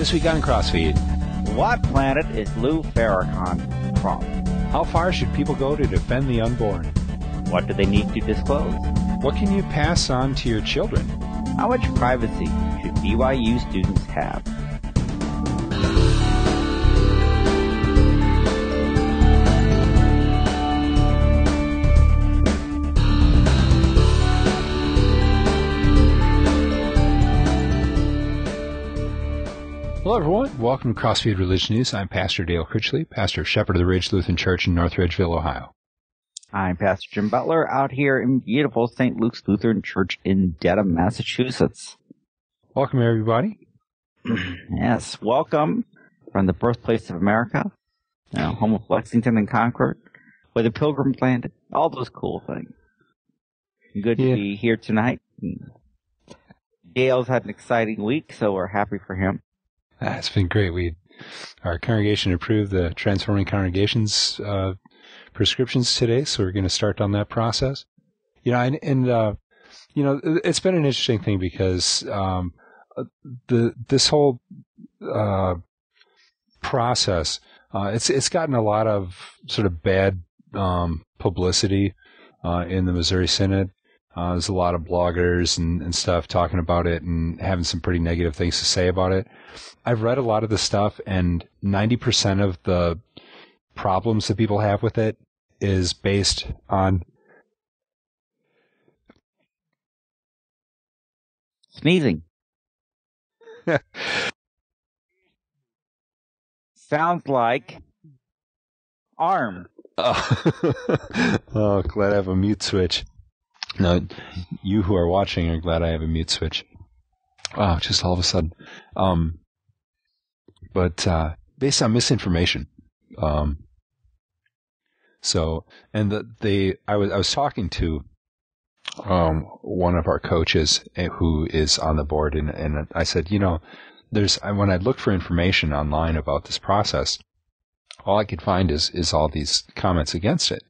This week on Crossfeed. What planet is Lou Farrakhan from? How far should people go to defend the unborn? What do they need to disclose? What can you pass on to your children? How much privacy should BYU students have? Hello, everyone. Welcome to Crossfeed Religion News. I'm Pastor Dale Critchley, pastor of Shepherd of the Ridge Lutheran Church in North Ridgeville, Ohio. I'm Pastor Jim Butler out here in beautiful St. Luke's Lutheran Church in Dedham, Massachusetts. Welcome, everybody. yes, welcome from the birthplace of America, know, home of Lexington and Concord, where the Pilgrims landed, all those cool things. Good Yeah. to be here tonight. Dale's had an exciting week, so we're happy for him. Ah, it's been great. We, our congregation approved the Transforming Congregations uh, prescriptions today, so we're going to start on that process. You know, and, and uh, you know, it's been an interesting thing because um, the this whole uh, process, uh, it's it's gotten a lot of sort of bad um, publicity uh, in the Missouri Synod. Uh, there's a lot of bloggers and, and stuff talking about it and having some pretty negative things to say about it. I've read a lot of the stuff, and 90% of the problems that people have with it is based on. Sneezing. Sounds like arm. oh, glad I have a mute switch. No, you who are watching are glad I have a mute switch. Wow, just all of a sudden. Um, but uh, based on misinformation. Um, so, and the, the I was I was talking to um, one of our coaches eh, who is on the board, and, and I said, you know, there's when I looked for information online about this process, all I could find is is all these comments against it.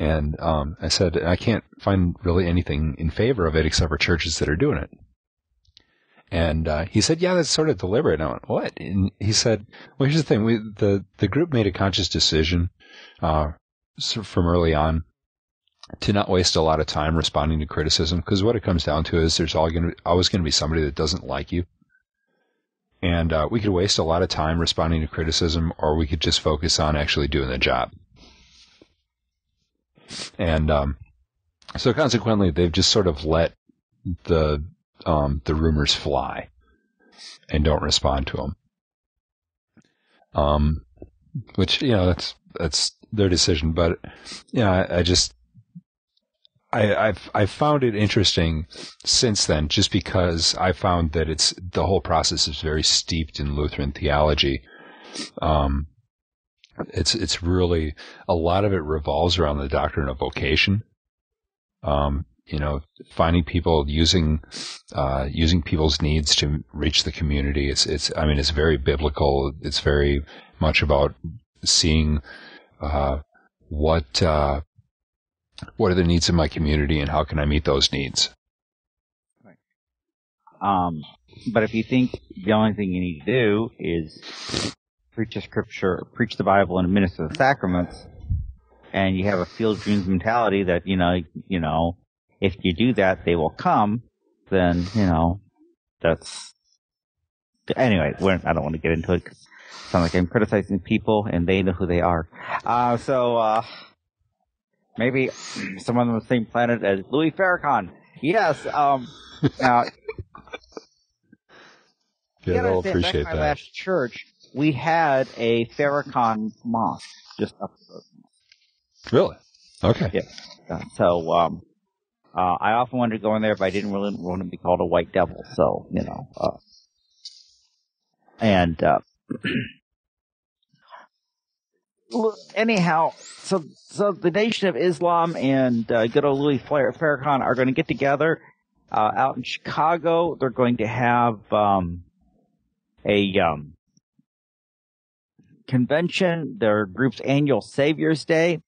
And um, I said I can't find really anything in favor of it except for churches that are doing it. And uh, he said, "Yeah, that's sort of deliberate." And I went, "What?" And he said, "Well, here's the thing: we, the the group made a conscious decision uh, from early on to not waste a lot of time responding to criticism because what it comes down to is there's always going to be somebody that doesn't like you, and uh, we could waste a lot of time responding to criticism, or we could just focus on actually doing the job." And um, so consequently, they've just sort of let the um, the rumors fly and don't respond to them. Um, which you know that's that's their decision, but you know I, I just I, I've I've found it interesting since then, just because I found that it's the whole process is very steeped in Lutheran theology. Um, it's it's really a lot of it revolves around the doctrine of vocation. Um, you know, finding people using uh, using people's needs to reach the community. It's it's I mean it's very biblical. It's very much about seeing uh, what uh, what are the needs of my community and how can I meet those needs. Um, but if you think the only thing you need to do is preach the scripture, preach the Bible, and administer the sacraments, and you have a field dreams mentality that you know, you know, if you do that, they will come. Then you know, that's anyway. We're, I don't want to get into it. 'cause it sounds like I'm criticizing people, and they know who they are. Uh, so uh, maybe someone on the same planet as Louis Farrakhan. Yes. Um, now Yeah, you they'll back appreciate my that. last church, we had a Farrakhan mosque just up the road. Really? Okay. Yeah. So, um, uh, I often wanted to go in there, but I didn't really want to be called a white devil. So, you know, uh, and, uh, look, anyhow, so, so the Nation of Islam and, uh, good old Louis Far- Farrakhan are going to get together, uh, out in Chicago. They're going to have, um, a, um, convention, their group's annual Savior's Day.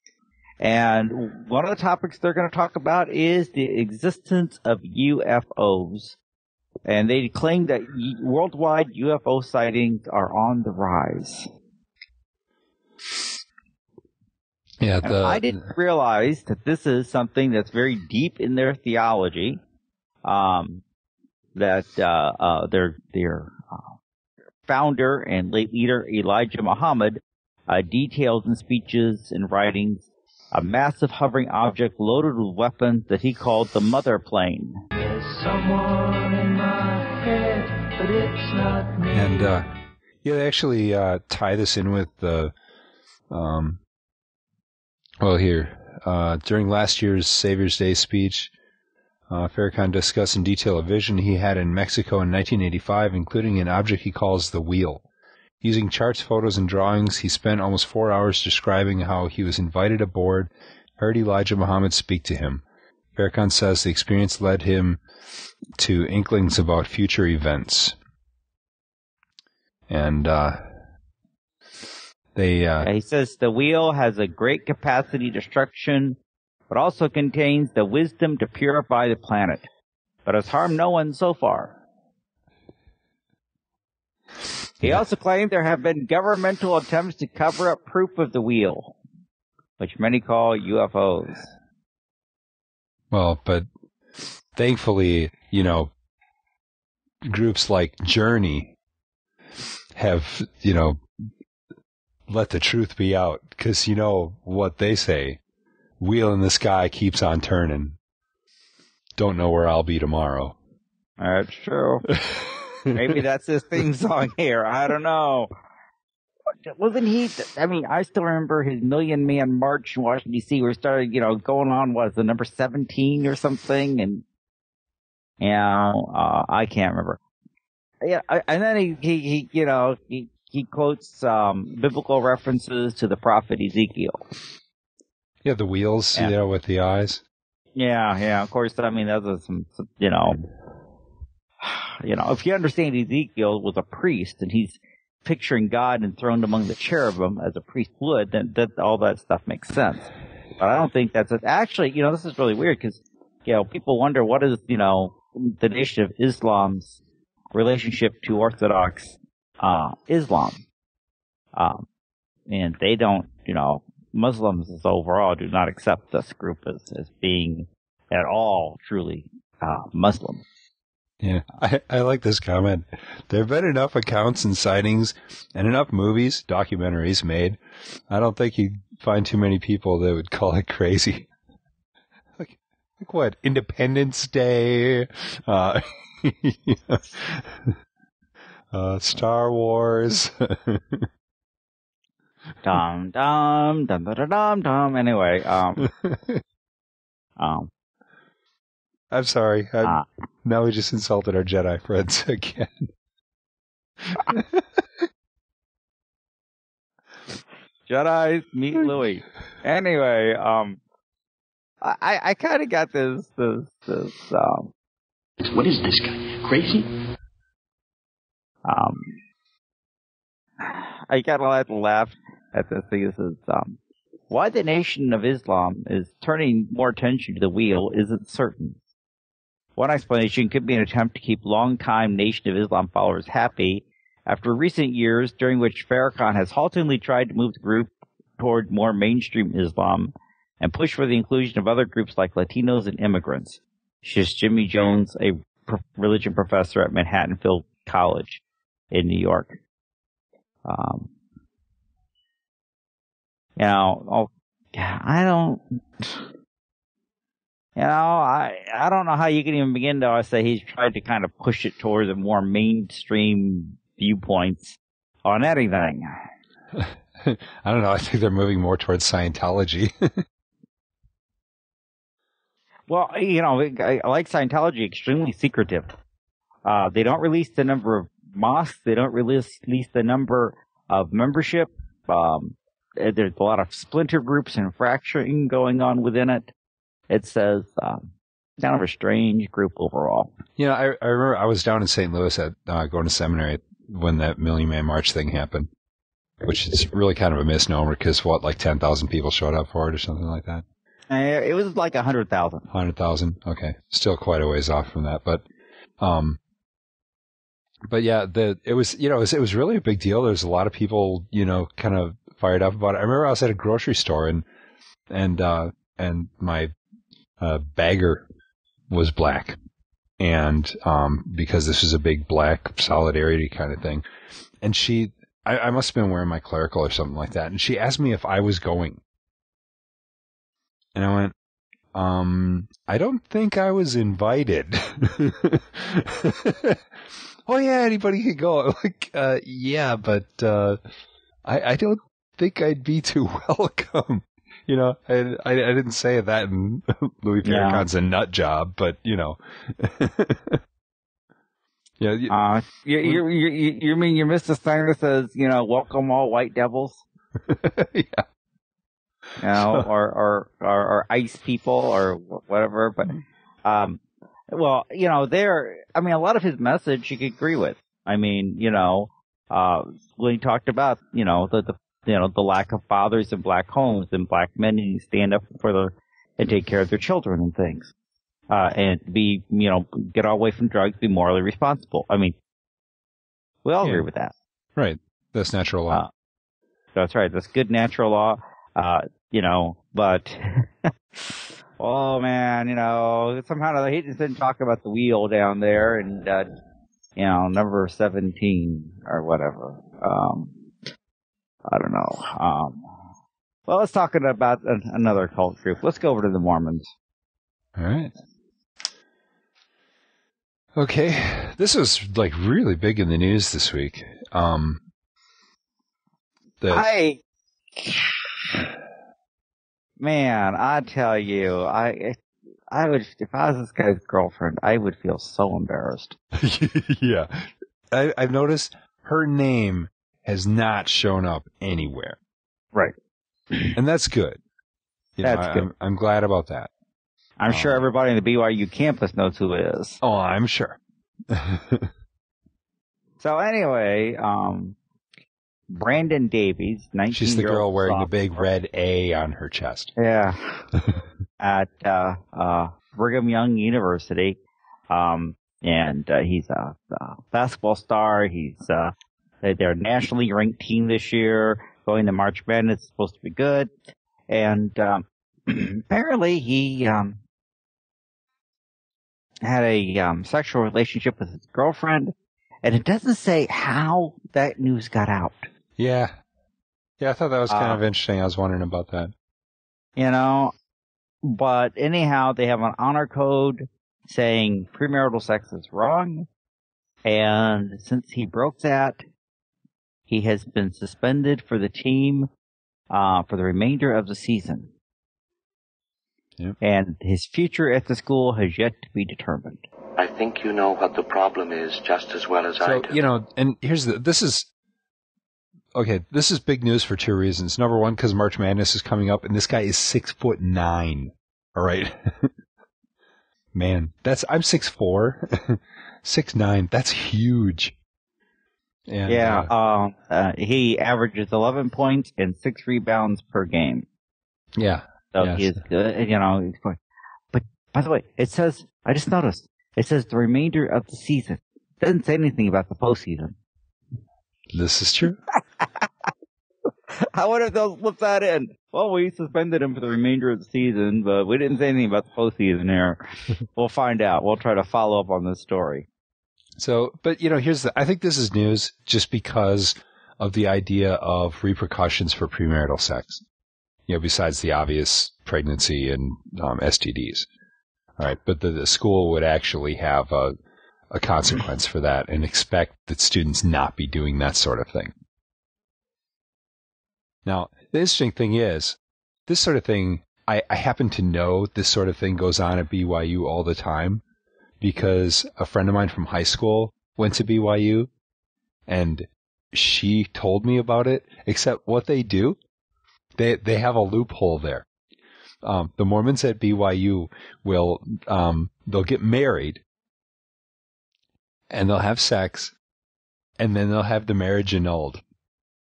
And one of the topics they're going to talk about is the existence of UFOs and they claim that worldwide UFO sightings are on the rise. Yeah, the, I didn't realize that this is something that's very deep in their theology. Um, that uh, uh, their their founder and late leader Elijah Muhammad uh, details in speeches and writings a massive hovering object loaded with weapons that he called the mother plane. And uh, yeah, they actually uh, tie this in with the um, well here uh, during last year's Savior's Day speech. Uh, Farrakhan discussed in detail a vision he had in Mexico in 1985, including an object he calls the wheel. Using charts, photos, and drawings, he spent almost four hours describing how he was invited aboard, heard Elijah Muhammad speak to him. Farrakhan says the experience led him to inklings about future events. And uh, they. Uh, he says the wheel has a great capacity destruction, but also contains the wisdom to purify the planet, but has harmed no one so far. He also claimed there have been governmental attempts to cover up proof of the wheel, which many call UFOs. Well, but thankfully, you know, groups like Journey have, you know, let the truth be out because you know what they say. Wheel in the sky keeps on turning. Don't know where I'll be tomorrow. That's true. Maybe that's his theme song here. I don't know. Wasn't he? I mean, I still remember his Million Man March in Washington D.C. where started, you know, going on was the number seventeen or something, and you know, uh, I can't remember. Yeah, and then he, he, he you know, he, he quotes um, biblical references to the prophet Ezekiel. Yeah, the wheels, yeah. you know, with the eyes. Yeah, yeah. Of course, I mean, those some, some you know, you know, if you understand Ezekiel was a priest and he's picturing God enthroned among the cherubim as a priest would, then that all that stuff makes sense. But I don't think that's a, actually, you know, this is really weird because, you know, people wonder what is, you know, the nation of Islam's relationship to Orthodox, uh, Islam. Um, and they don't, you know, Muslims overall do not accept this group as, as being at all truly, uh, Muslim. Yeah, I, I like this comment. There have been enough accounts and sightings and enough movies, documentaries made. I don't think you'd find too many people that would call it crazy. like, like what? Independence Day, uh, uh, Star Wars. dum dum dum dum dum dum. Anyway, um, um, I'm sorry. I'm, uh, now we just insulted our Jedi friends again. Jedi meet Louis. Anyway, um, I I kind of got this this this um. What is this guy? Crazy? Um, I got a lot to laugh at this thing. This is um, why the Nation of Islam is turning more attention to the wheel isn't certain. One explanation could be an attempt to keep longtime Nation of Islam followers happy after recent years during which Farrakhan has haltingly tried to move the group toward more mainstream Islam and push for the inclusion of other groups like Latinos and immigrants. She's Jimmy Jones, a religion professor at Manhattanville College in New York. Um, you know, oh, I don't. You know, I I don't know how you can even begin to say he's tried to kind of push it towards a more mainstream viewpoints on anything. I don't know. I think they're moving more towards Scientology. well, you know, I, I like Scientology, extremely secretive. Uh, they don't release the number of mosques. They don't release, release the number of membership. Um, there's a lot of splinter groups and fracturing going on within it it says um, kind of a strange group overall. You know, I, I remember I was down in St. Louis at uh, going to seminary when that Million Man March thing happened, which is really kind of a misnomer because what, like ten thousand people showed up for it or something like that. Uh, it was like a hundred thousand. Hundred thousand. Okay, still quite a ways off from that, but um, but yeah, the it was you know it was, it was really a big deal. There's a lot of people you know kind of fired up about it. I remember I was at a grocery store and and uh, and my uh, bagger was black, and um, because this was a big black solidarity kind of thing, and she I, I must have been wearing my clerical or something like that, and she asked me if I was going, and I went, um, I don't think I was invited. oh yeah, anybody can go. I'm like, uh, yeah, but uh, I I don't think I'd be too welcome. You know, I, I, I didn't say that in Louis Yeah. Farrakhan's a nut job, but you know. yeah, you- Uh, you, you, you, you, you mean your Mr. Steiner says, you know, welcome all white devils? yeah. you know, or, or, or, or ice people or whatever. But, um, well, you know, there, I mean, a lot of his message you could agree with. I mean, you know, uh, when he talked about, you know, the, the, you know, the lack of fathers in black homes and black men to stand up for their, and take care of their children and things. Uh, and be, you know, get away from drugs, be morally responsible. I mean, we all Yeah. agree with that. Right. That's natural law. Uh, That's right. That's good natural law. Uh, you know, but oh man, you know, somehow he just didn't talk about the wheel down there and uh, you know, number seventeen or whatever. Um, I don't know. Um, well, let's talk about an, another cult group. Let's go over to the Mormons. All right. Okay, this was like really big in the news this week. Um, the I, man, I tell you, I, I would, if I was this guy's girlfriend, I would feel so embarrassed. yeah, I, I've noticed her name has not shown up anywhere, Right. and that's good. You know, That's I- good. I'm, I'm glad about that. I'm sure Oh. everybody in the BYU campus knows who it is. Oh, I'm sure. So anyway, um, Brandon Davies, 19 She's the girl wearing the big red A on her chest. Yeah. at, uh, uh, Brigham Young University. Um, and, uh, he's a, a basketball star. He's, uh, they're nationally ranked team this year. Going to March Madness is supposed to be good. And, um, apparently he, um, had a, um, sexual relationship with his girlfriend. And it doesn't say how that news got out. Yeah, yeah. I thought that was kind Uh, of interesting. I was wondering about that. you know. But anyhow, they have an honor code saying premarital sex is wrong. And since he broke that, he has been suspended for the team, uh, for the remainder of the season. Yep. And his future at the school has yet to be determined. I think you know what the problem is just as well as I do. you know, and here's the. This is okay. This is big news for two reasons. Number one, because March Madness is coming up, and this guy is six foot nine. All right, man, that's I'm six four, six nine. That's huge. And, yeah, uh, um, uh, he averages 11 points and six rebounds per game. yeah. So Yes. he is good, you know. he's good. But by the way, it says I just noticed it says the remainder of the season. It doesn't say anything about the postseason. This is true. I wonder if they'll slip that in. Well, we suspended him for the remainder of the season, but we didn't say anything about the postseason here. we'll find out. We'll try to follow up on this story. So, but you know, here's the. I think this is news just because of the idea of repercussions for premarital sex. You know, besides the obvious pregnancy and um, STDs. All right, but the, the school would actually have a a consequence for that and expect that students not be doing that sort of thing. Now, the interesting thing is, this sort of thing, I, I happen to know this sort of thing goes on at BYU all the time because a friend of mine from high school went to BYU and she told me about it, except what they do, they, they have a loophole there. Um, the Mormons at BYU will, um, they'll get married and they'll have sex and then they'll have the marriage annulled.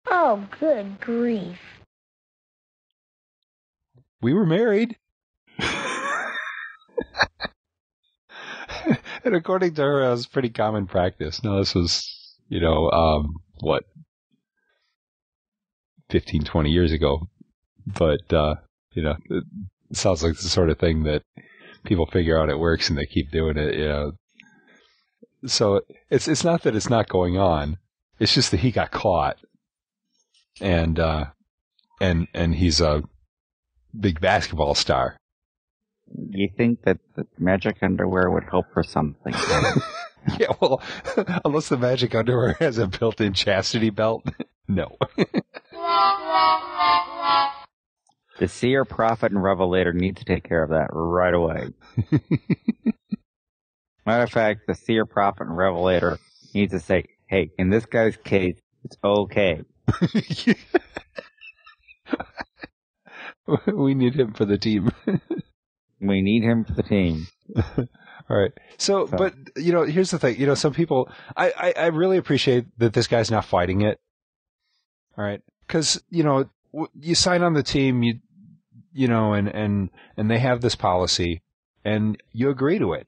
Oh, good grief. We were married. and according to her, that was pretty common practice. Now, this was, you know, um, what, 15, 20 years ago. But, uh, you know, it sounds like the sort of thing that people figure out it works and they keep doing it, you know. So it's, it's not that it's not going on. It's just that he got caught. And, uh, and, and he's a big basketball star. You think that the magic underwear would help for something? yeah, well, unless the magic underwear has a built-in chastity belt, no. the seer, prophet, and revelator need to take care of that right away. Matter of fact, the seer, prophet, and revelator needs to say, "Hey, in this guy's case, it's okay." we need him for the team. we need him for the team. All right. So, so, but you know, here's the thing. You know, some people, I, I, I really appreciate that this guy's not fighting it. All right, because you know, you sign on the team, you, you know, and and and they have this policy, and you agree to it.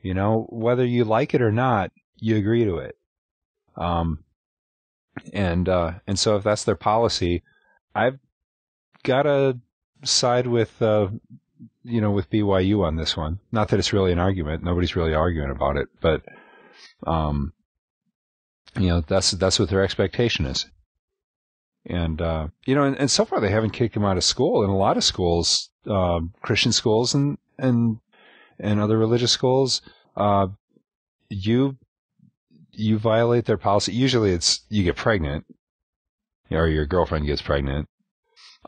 You know, whether you like it or not, you agree to it. Um, and uh, and so if that's their policy, I've got to side with uh, you know, with BYU on this one. Not that it's really an argument. Nobody's really arguing about it, but, um, you know, that's, that's what their expectation is. And, uh, you know, and, and so far they haven't kicked him out of school. In a lot of schools, uh, Christian schools and, and, and other religious schools, uh, you, you violate their policy. Usually it's, you get pregnant or your girlfriend gets pregnant.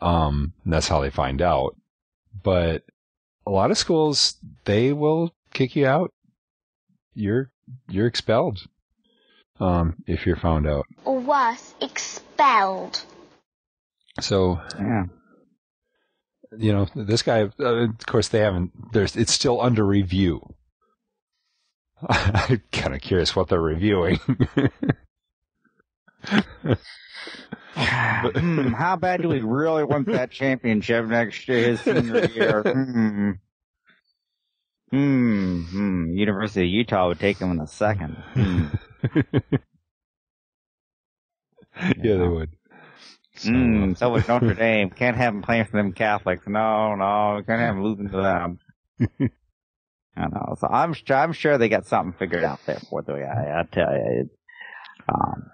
Um, that's how they find out. But a lot of schools they will kick you out. You're you're expelled. Um, if you're found out. Or worse, expelled. So yeah. You know, this guy. Uh, of course, they haven't. There's. It's still under review. I'm kind of curious what they're reviewing. hmm, how bad do we really want that championship next year, his senior year? Hmm. Hmm. hmm. University of Utah would take him in a second. Hmm. yeah, they would. So, mm, uh, so would Notre Dame. Can't have him playing for them Catholics. No, no, can't have him losing to them. I know. So I'm I'm sure they got something figured out there for the guy. I tell you. Um,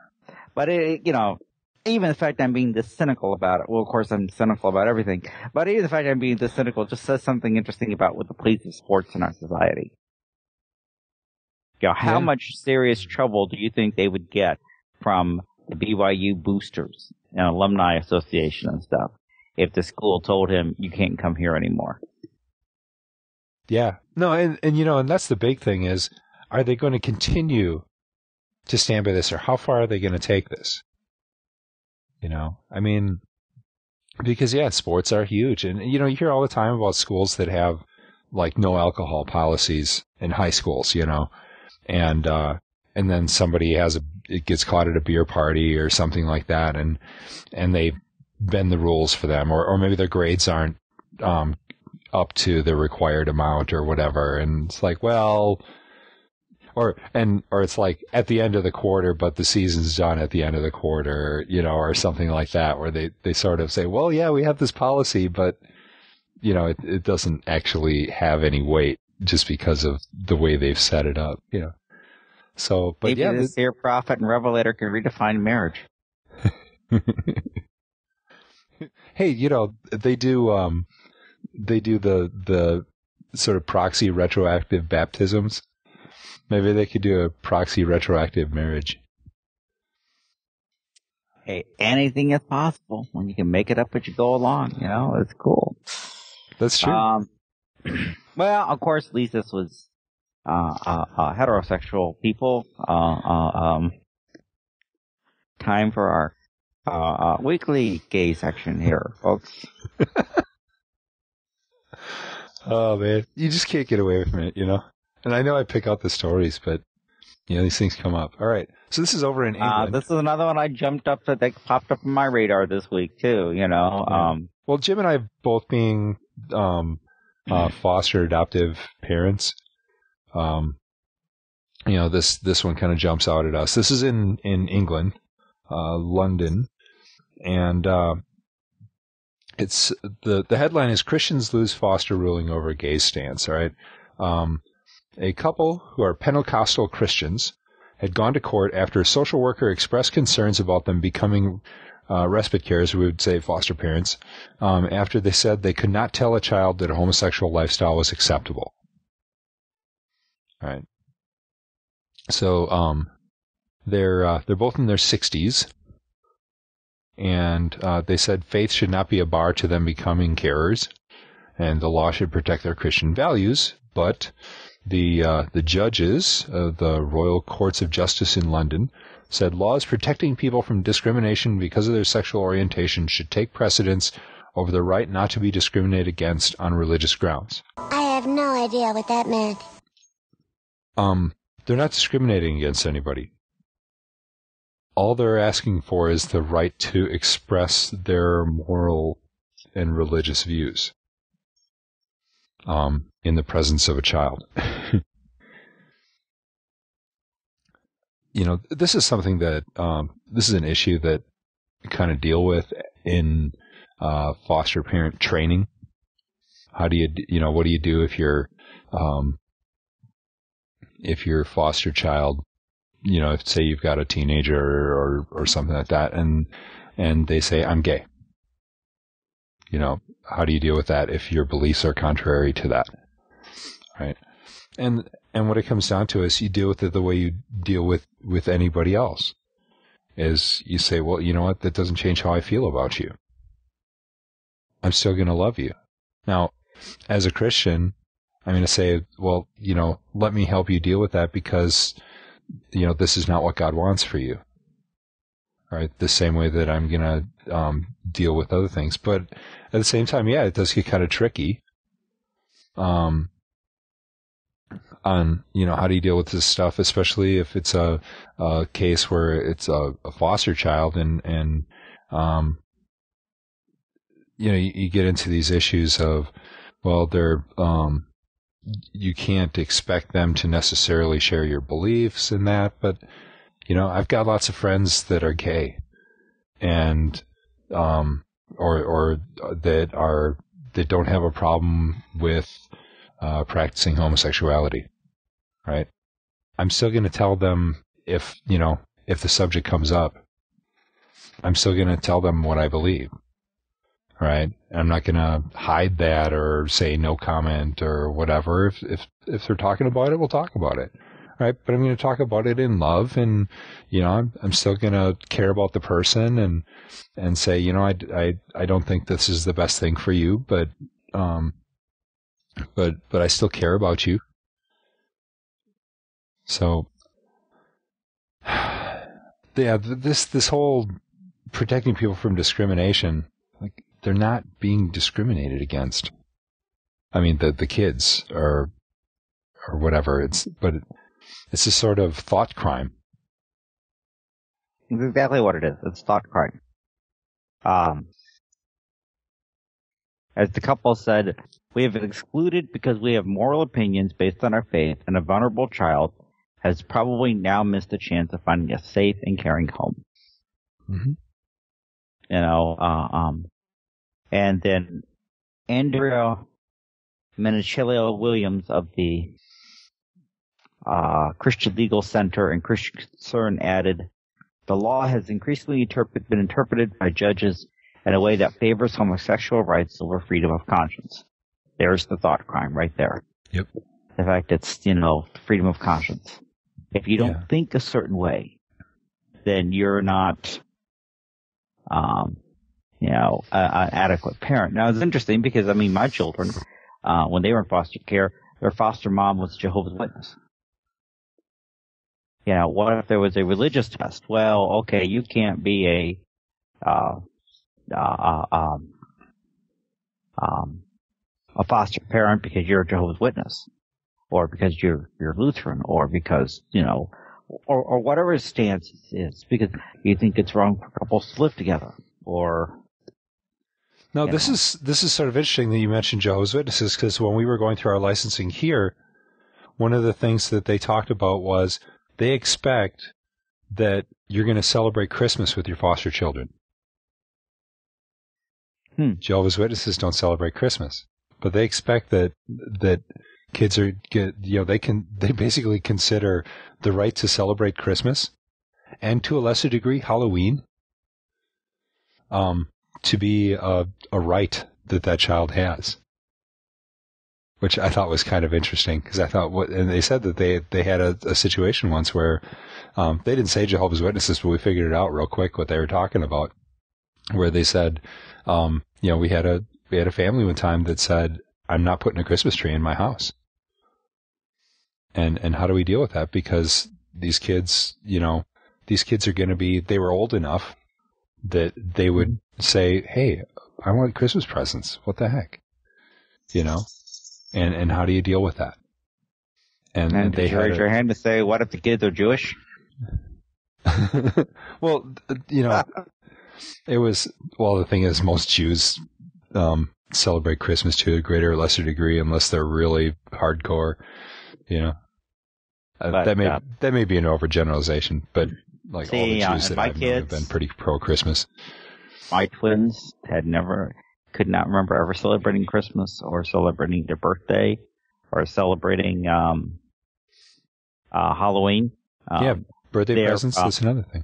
but it, you know, even the fact I'm being this cynical about it, well, of course I'm cynical about everything, but even the fact I'm being this cynical just says something interesting about what the police of sports in our society. You know, how yeah. much serious trouble do you think they would get from the BYU boosters and alumni association and stuff if the school told him you can't come here anymore? Yeah. No, and, and you know, and that's the big thing is, are they going to continue to stand by this or how far are they going to take this? You know, I mean, because yeah, sports are huge, and you know, you hear all the time about schools that have like no alcohol policies in high schools. You know, and uh, and then somebody has a it gets caught at a beer party or something like that, and and they bend the rules for them, or or maybe their grades aren't um, up to the required amount or whatever, and it's like, well, or and or it's like at the end of the quarter, but the season's done at the end of the quarter, you know, or something like that, where they they sort of say, well, yeah, we have this policy, but you know, it it doesn't actually have any weight just because of the way they've set it up, you know. So, but Maybe yeah, this here prophet and revelator can redefine marriage. hey, you know, they do um they do the the sort of proxy retroactive baptisms Maybe they could do a proxy retroactive marriage. Hey, anything is possible when you can make it up as you go along. You know, it's cool. That's true. Um, well, of course, at least this was uh, uh, uh, heterosexual people. Uh, uh, um, time for our uh, weekly gay section here, folks. oh man, you just can't get away from it, you know. And I know I pick out the stories, but you know these things come up. All right, so this is over in uh, England. Uh, this is another one I jumped up that they popped up on my radar this week too. You know, yeah. um, well, Jim and I both being um, uh, foster adoptive parents, um, you know, this this one kind of jumps out at us. This is in in England, uh, London, and uh, it's the the headline is Christians lose foster ruling over gay stance. All right, um, a couple who are Pentecostal Christians had gone to court after a social worker expressed concerns about them becoming uh, respite carers, we would say foster parents, um, after they said they could not tell a child that a homosexual lifestyle was acceptable. All right. So um, they're uh, they're both in their 60s, and uh, they said faith should not be a bar to them becoming carers, and the law should protect their Christian values. But the uh, the judges of the Royal Courts of Justice in London said laws protecting people from discrimination because of their sexual orientation should take precedence over the right not to be discriminated against on religious grounds. I have no idea what that meant. Um, they're not discriminating against anybody. All they're asking for is the right to express their moral and religious views um, in the presence of a child. you know, this is something that um, this is an issue that kind of deal with in uh, foster parent training. How do you, you know, what do you do if you're um, if your foster child, you know, if say you've got a teenager or, or something like that and, and they say, I'm gay. You know, how do you deal with that if your beliefs are contrary to that? Right. And, and what it comes down to is you deal with it the way you deal with, with anybody else. Is you say, well, you know what? That doesn't change how I feel about you. I'm still going to love you. Now, as a Christian, I'm going to say, well, you know, let me help you deal with that because, you know, this is not what God wants for you. Right. The same way that I'm going to um, deal with other things. But at the same time, yeah, it does get kind of tricky. Um, on, you know, how do you deal with this stuff, especially if it's a, a case where it's a, a, foster child and, and, um, you know, you, you, get into these issues of, well, they're, um, you can't expect them to necessarily share your beliefs in that, but you know, I've got lots of friends that are gay and, um, or, or that are, that don't have a problem with, uh, practicing homosexuality, right? I'm still going to tell them if, you know, if the subject comes up, I'm still going to tell them what I believe right? I'm not going to hide that or say no comment or whatever. If, if, if they're talking about it, we'll talk about it. Right. But I'm going to talk about it in love and, you know, I'm, I'm still going to care about the person and, and say, you know, I, I, I don't think this is the best thing for you, but, um, but, but I still care about you. So, yeah, this, this whole protecting people from discrimination, they're not being discriminated against. I mean, the the kids or or whatever. It's but it's a sort of thought crime. It's exactly what it is. It's thought crime. Um, as the couple said, we have been excluded because we have moral opinions based on our faith, and a vulnerable child has probably now missed a chance of finding a safe and caring home. Mm-hmm. You know, uh, um, and then Andrea Minichiello Williams of the uh, Christian Legal Center and Christian Concern added, the law has increasingly interpret, been interpreted by judges in a way that favors homosexual rights over freedom of conscience. There's the thought crime right there. Yep. The fact it's, you know, freedom of conscience. If you don't yeah. think a certain way, then you're not, um, you know, an adequate parent. Now it's interesting because I mean, my children, uh, when they were in foster care, their foster mom was Jehovah's Witness. You know, what if there was a religious test? Well, okay, you can't be a, uh, uh, uh um, um, a foster parent because you're a Jehovah's Witness, or because you're you're Lutheran, or because you know, or or whatever his stance is, because you think it's wrong for couples to live together, or no, this is this is sort of interesting that you mentioned Jehovah's Witnesses because when we were going through our licensing here, one of the things that they talked about was they expect that you're going to celebrate Christmas with your foster children. Hmm. Jehovah's Witnesses don't celebrate Christmas, but they expect that that kids are get you know they can they basically consider the right to celebrate Christmas and to a lesser degree Halloween um to be a a right that that child has which I thought was kind of interesting because I thought what and they said that they they had a, a situation once where um, they didn't say Jehovah's Witnesses but we figured it out real quick what they were talking about where they said um, you know we had a we had a family one time that said I'm not putting a Christmas tree in my house. And and how do we deal with that? Because these kids you know these kids are going to be they were old enough that they would say hey I want Christmas presents. What the heck? You know? And and how do you deal with that? And, And they you raise your hand to say, what if the kids are Jewish? well, you know, it was, well, the thing is, most Jews um, celebrate Christmas to a greater or lesser degree unless they're really hardcore, you know. Uh, But, that may uh, that may be an overgeneralization, but like all the See, uh, that my I've known have been pretty pro Christmas. My twins had never, could not remember ever celebrating Christmas or celebrating their birthday or celebrating, um, uh, Halloween. Um, Yeah, Birthday presents, uh, that's another thing.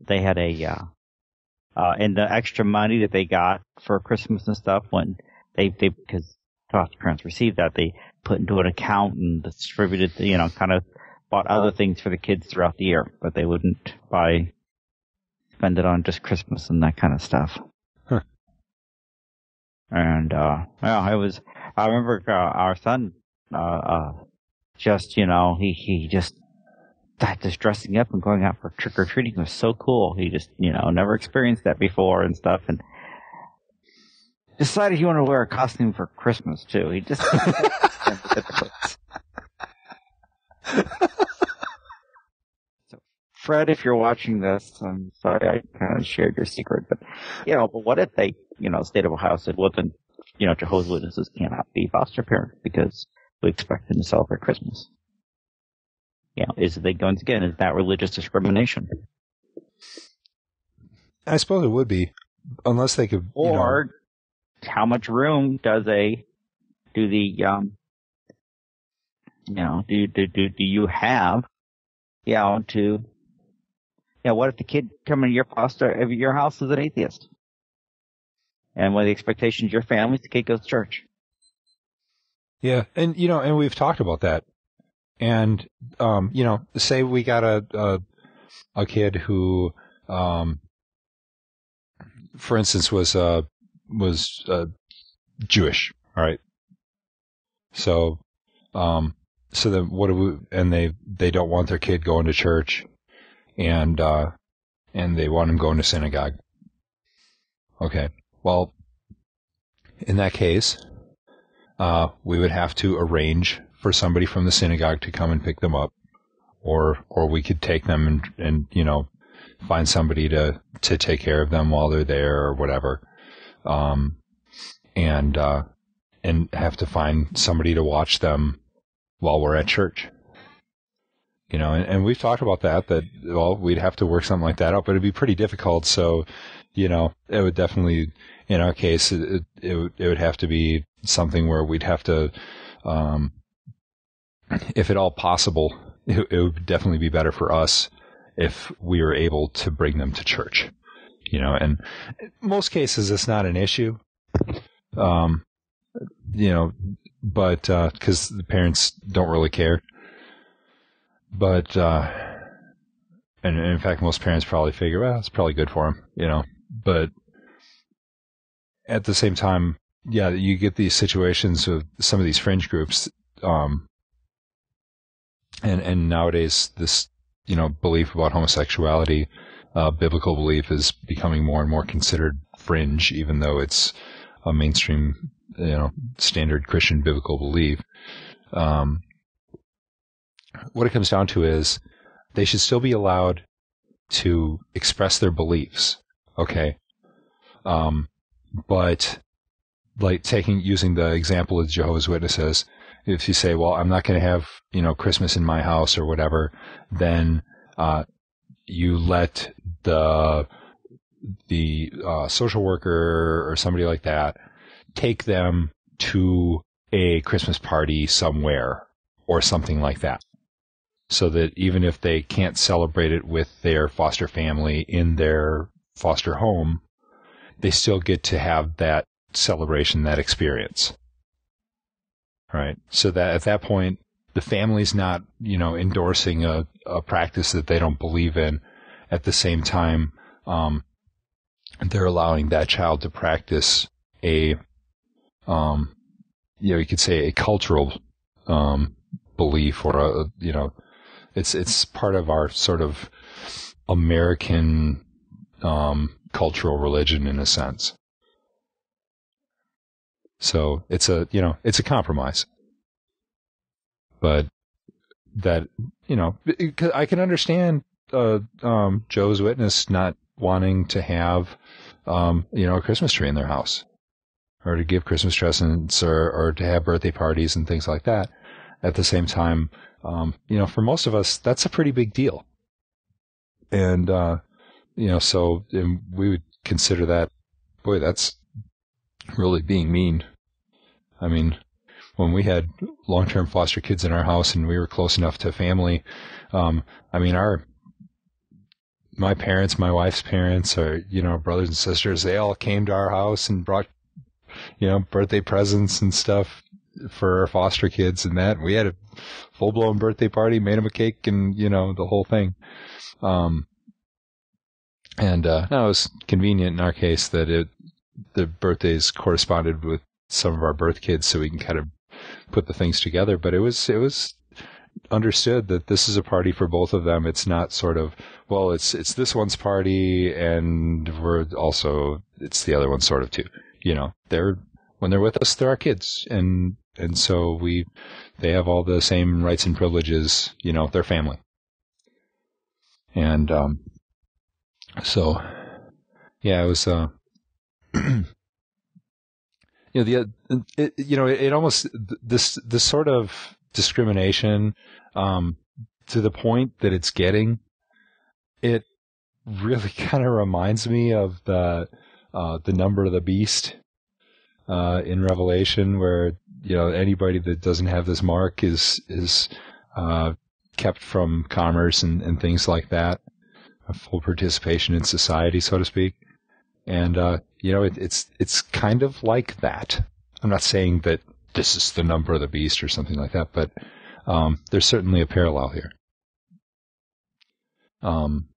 they had a uh, uh and the extra money that they got for Christmas and stuff when they they because foster parents received that they put into an account and distributed you know kind of bought other things for the kids throughout the year but they wouldn't buy spend it on just Christmas and that kind of stuff. Huh. And uh well I was I remember uh, our son uh uh just you know he he just that just dressing up and going out for trick or treating was so cool. He just, you know, never experienced that before and stuff and decided he wanted to wear a costume for Christmas too. He just Fred, if you're watching this, I'm sorry I kind of shared your secret, but you know, but what if they, you know, state of Ohio said, well then, you know, Jehovah's Witnesses cannot be foster parents because we expect them to celebrate Christmas. You know, is they once again is that religious discrimination, I suppose it would be, unless they could, you know, or how much room does a do the um you know do do do, do you have you know to know what if the kid coming to your foster if your house is an atheist and one of the expectations of your family is the kid goes to church Yeah, and you know, and we've talked about that. And um, you know, say we got a a, a kid who, um, for instance, was uh was uh, Jewish. All right. So, um, so then what do we? And they they don't want their kid going to church, and uh, and they want him going to synagogue. Okay. Well, in that case, uh, we would have to arrange for somebody from the synagogue to come and pick them up, or or we could take them and and you know find somebody to to take care of them while they're there or whatever, um, and uh, and have to find somebody to watch them while we're at church. You know, and, and we've talked about that. That well, we'd have to work something like that out, but it'd be pretty difficult. So, you know, it would definitely, in our case, it it, it, would, it would have to be something where we'd have to, um, if at all possible, it, it would definitely be better for us if we were able to bring them to church. You know, and most cases it's not an issue. Um, you know, but uh, because the parents don't really care. But uh, and, and in fact, most parents probably figure, well, it's probably good for them, you know. But at the same time, yeah, you get these situations with some of these fringe groups, um, and and nowadays this you know belief about homosexuality, uh, biblical belief is becoming more and more considered fringe, even though it's a mainstream, you know, standard Christian biblical belief. Um, what it comes down to is they should still be allowed to express their beliefs. Okay. Um, but like taking, using the example of Jehovah's Witnesses, if you say, well, I'm not going to have, you know, Christmas in my house or whatever, then, uh, you let the, the, uh, social worker or somebody like that take them to a Christmas party somewhere or something like that. So that even if they can't celebrate it with their foster family in their foster home, they still get to have that celebration, that experience. Right. So that at that point, the family's not, you know, endorsing a, a practice that they don't believe in. At the same time, um, they're allowing that child to practice a, um, you know, you could say a cultural, um, belief or a, you know, it's, it's part of our sort of American, um, cultural religion in a sense. So it's a, you know, it's a compromise. But that, you know, I can understand, uh, um, Jehovah's Witness not wanting to have, um, you know, a Christmas tree in their house or to give Christmas presents or, or to have birthday parties and things like that. At the same time, um, you know, for most of us, that's a pretty big deal. And, uh, you know, so we would consider that, boy, that's really being mean. I mean, when we had long-term foster kids in our house and we were close enough to family, um, I mean, our, my parents, my wife's parents, or, you know, brothers and sisters, they all came to our house and brought, you know, birthday presents and stuff for our foster kids and that. We had a full blown birthday party, made them a cake and, you know, the whole thing. Um, and uh, no, it was convenient in our case that it the birthdays corresponded with some of our birth kids, so we can kind of put the things together. But it was it was understood that this is a party for both of them. It's not sort of well, it's it's this one's party, and we're also it's the other one sort of too. You know, they're when they're with us, they're our kids, and and so we they have all the same rights and privileges. You know, they're family, and um, so, yeah, it was, uh, you know, the, it, you know, it, almost, this, this sort of discrimination, um, to the point that it's getting, it really kind of reminds me of the, uh, the number of the beast, uh, in Revelation where, you know, anybody that doesn't have this mark is, is, uh, kept from commerce and, and things like that full participation in society, so to speak. And uh, you know, it, it's it's kind of like that. I'm not saying that this is the number of the beast or something like that, but um, there's certainly a parallel here. Um,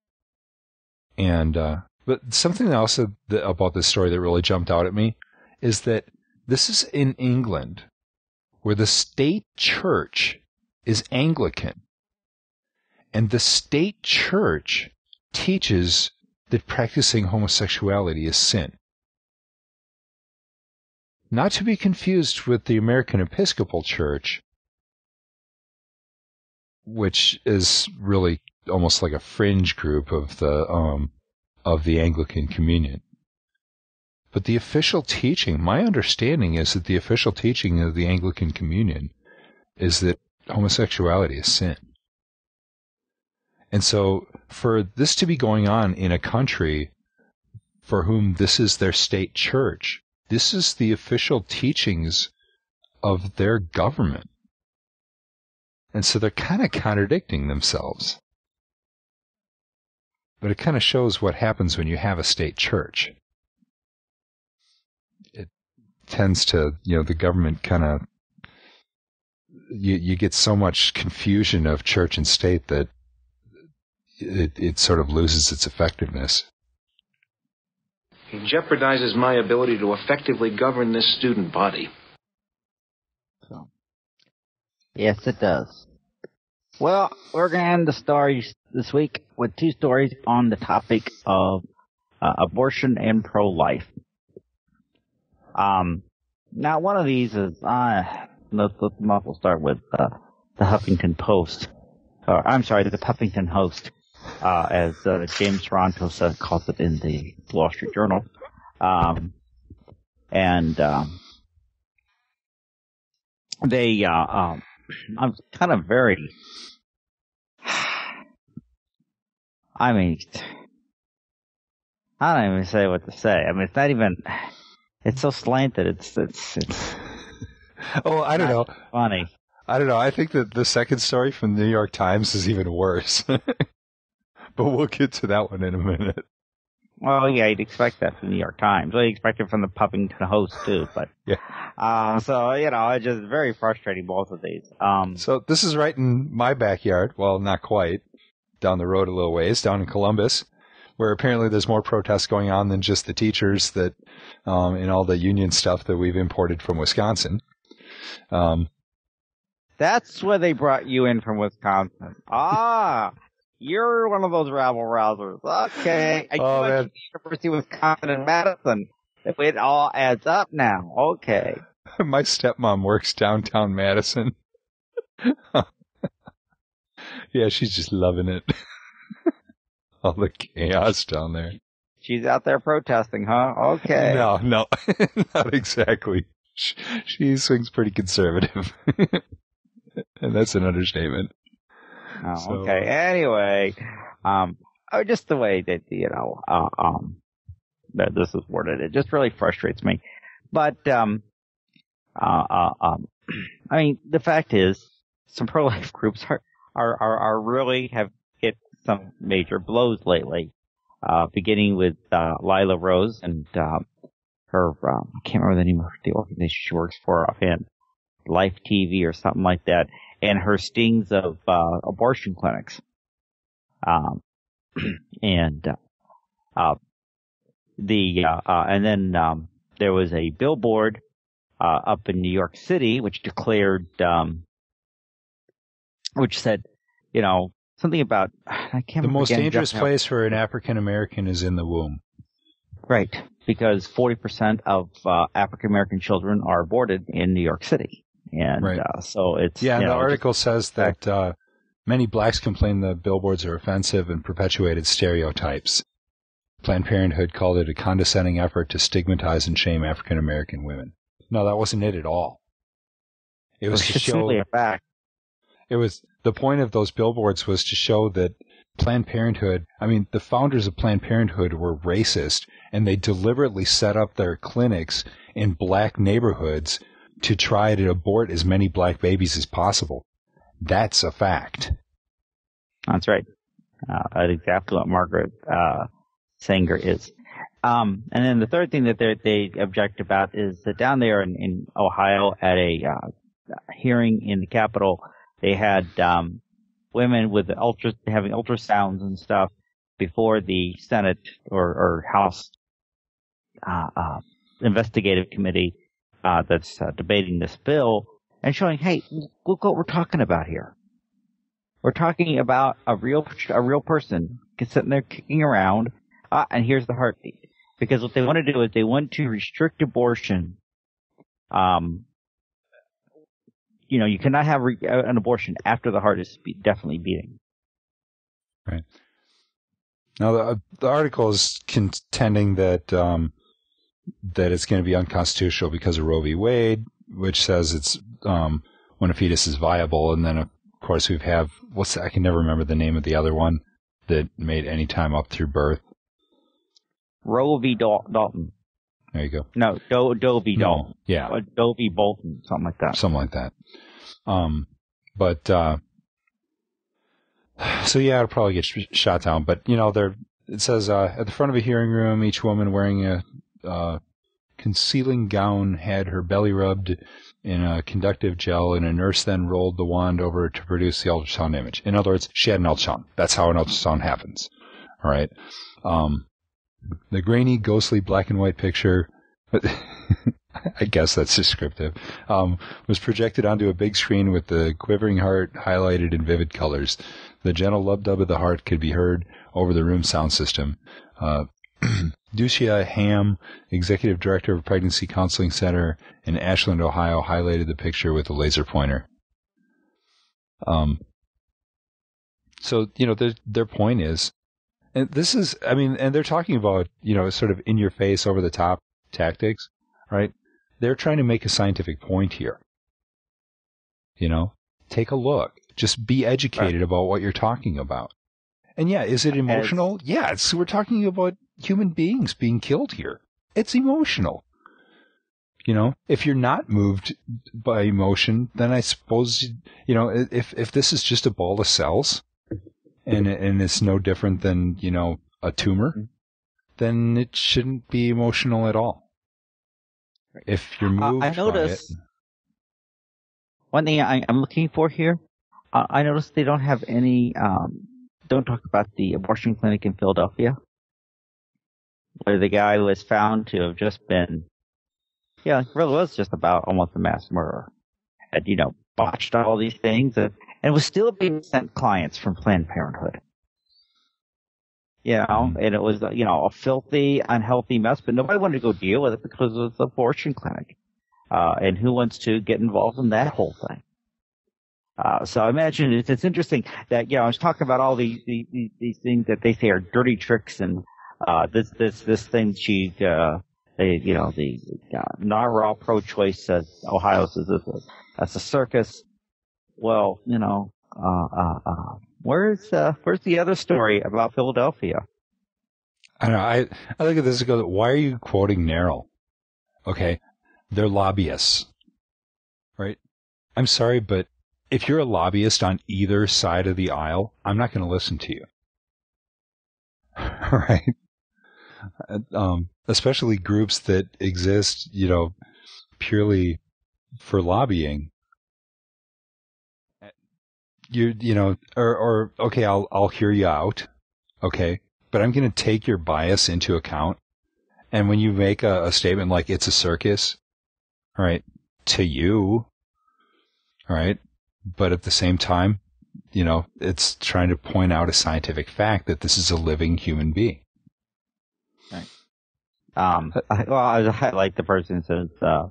and uh, but something else about this story that really jumped out at me is that this is in England, where the state church is Anglican, and the state church teaches that practicing homosexuality is sin. Not to be confused with the American Episcopal Church, which is really almost like a fringe group of the um, of the Anglican Communion. But the official teaching, my understanding is that the official teaching of the Anglican Communion is that homosexuality is sin. And so for this to be going on in a country for whom this is their state church, this is the official teachings of their government. And so they're kind of contradicting themselves. But it kind of shows what happens when you have a state church. It tends to, you know, the government kind of, you, you get so much confusion of church and state that it, it sort of loses its effectiveness. He jeopardizes my ability to effectively govern this student body. So, yes, it does. Well, we're going to end the stories this week with two stories on the topic of uh, abortion and pro-life. Um, now one of these is, uh, let's, let's we'll start with uh, the Huffington Post. Or, I'm sorry, the Huffington Host uh, as uh, James Taranto says, calls it in the Wall Street Journal. Um, and um, they, uh, um, I'm kind of very, I mean, I don't even say what to say. I mean, it's not even, it's so slanted. It's, it's, it's Oh, I don't know. funny. I don't know. I think that the second story from the New York Times is even worse. but we'll get to that one in a minute. Well, yeah, you'd expect that from the New York Times. Well, you expect it from the Puffington Host too, but Yeah. Um, so you know, it's just very frustrating both of these. Um, So this is right in my backyard. Well, not quite. Down the road a little ways, down in Columbus, where apparently there's more protests going on than just the teachers that, um, and all the union stuff that we've imported from Wisconsin. Um, that's where they brought you in from Wisconsin. Ah, you're one of those rabble rousers. Okay, I Oh, went man. to University of Wisconsin in Madison. It all adds up now. Okay. my stepmom works downtown Madison. yeah, she's just loving it. All the chaos down there. She's out there protesting, huh? Okay. No, no, not exactly. She, she swings pretty conservative. and that's an understatement. Oh, So- okay. Anyway, um, oh, just the way that you know, uh, um, that this is worded, it just really frustrates me. But um, uh, uh, um, I mean, the fact is, some pro-life groups are are are, are really have hit some major blows lately. Uh, beginning with uh, Lila Rose and uh, her, uh, I can't remember the name of the organization she works for offhand, Life TV or something like that and her stings of uh, abortion clinics. Um, and uh, uh, the uh, uh, and then um, there was a billboard up in New York City which declared, um, which said, you know, something about I can't. The most dangerous place for an African American is in the womb. right? Because forty percent of uh, African American children are aborted in New York City, and Right. uh, so it's Yeah, the know, article says that uh, many blacks complain the billboards are offensive and perpetuated stereotypes. Planned Parenthood called it a condescending effort to stigmatize and shame African American women. No, that wasn't it at all. It was it's to show simply a fact. It was the point of those billboards was to show that Planned Parenthood, I mean, the founders of Planned Parenthood were racist and they deliberately set up their clinics in black neighborhoods to try to abort as many black babies as possible. That's a fact. That's right. Uh, that's exactly what Margaret uh, Sanger is. Um, and then the third thing that they they object about is that down there in, in Ohio at a uh, hearing in the Capitol, they had um, women with ultra having ultrasounds and stuff before the Senate or, or House uh, uh, investigative committee uh, that's uh, debating this bill and showing, hey, look what we're talking about here. We're talking about a real a real person sitting there kicking around, uh, and here's the heartbeat. Because what they want to do is they want to restrict abortion. Um, you know, you cannot have re- uh, an abortion after the heart is be- definitely beating. Right. Now, the, the article is contending that um, that it's going to be unconstitutional because of Roe v. Wade, which says it's um, when a fetus is viable, and then of course we have what's I can never remember the name of the other one that made any time up through birth. Roe v. Dal- Dalton. There you go. No, Do- Doe v. Dalton. Yeah, Or Doe v. Bolton, something like that. something like that. Um, but uh, so yeah, it'll probably get sh- shot down. But you know, there it says uh, at the front of a hearing room, each woman wearing a uh, concealing gown had her belly rubbed in a conductive gel, and a nurse then rolled the wand over to produce the ultrasound image. In other words, she had an ultrasound. That's how an ultrasound happens. All right. Um, the grainy, ghostly black and white picture. I guess that's descriptive. Um, was projected onto a big screen with the quivering heart highlighted in vivid colors. The gentle lub dub of the heart could be heard over the room sound system. Uh, Ducia Ham, executive director of Pregnancy Counseling Center in Ashland, Ohio, highlighted the picture with a laser pointer. Um, so you know their their point is, and this is, I mean, and they're talking about you know sort of in your face, over the top tactics, right? They're trying to make a scientific point here. You know, take a look. Just be educated about what you're talking about. And yeah, is it emotional? As- yeah, it's, we're talking about human beings being killed here. It's emotional. You know, if you're not moved by emotion, then I suppose, you know, if, if this is just a ball of cells and, and it's no different than, you know, a tumor, then it shouldn't be emotional at all. If you're Uh, moved I by noticed it, one thing I, I'm looking for here. Uh, I noticed they don't have any. Um, don't talk about the abortion clinic in Philadelphia, where the guy was found to have just been. Yeah, really was just about almost a mass murder. Had you know botched all these things and, and was still being sent clients from Planned Parenthood. You know, Mhm. and it was you know a filthy, unhealthy mess, but nobody wanted to go deal with it because it was the abortion clinic. Uh, and who wants to get involved in that whole thing? Uh, so I imagine it's, it's interesting that, you know, I was talking about all these, these, these things that they say are dirty tricks and, uh, this, this, this thing she, uh, they, you know, the, uh, not we're pro-choice says, Ohio says this, that's a circus. Well, you know, uh, uh, uh, where's, uh, where's the other story about Philadelphia? I don't know. I, I look at this and go, why are you quoting NARAL? Okay. They're lobbyists, right? I'm sorry, but if you're a lobbyist on either side of the aisle, I'm not going to listen to you. right? Um, especially groups that exist, you know, purely for lobbying. You, you know, or, or, okay, I'll, I'll hear you out. Okay. But I'm going to take your bias into account. And when you make a, a statement like it's a circus, all right, to you, all right, but at the same time, you know, it's trying to point out a scientific fact that this is a living human being. Um, I, well, I highlight the person says, uh,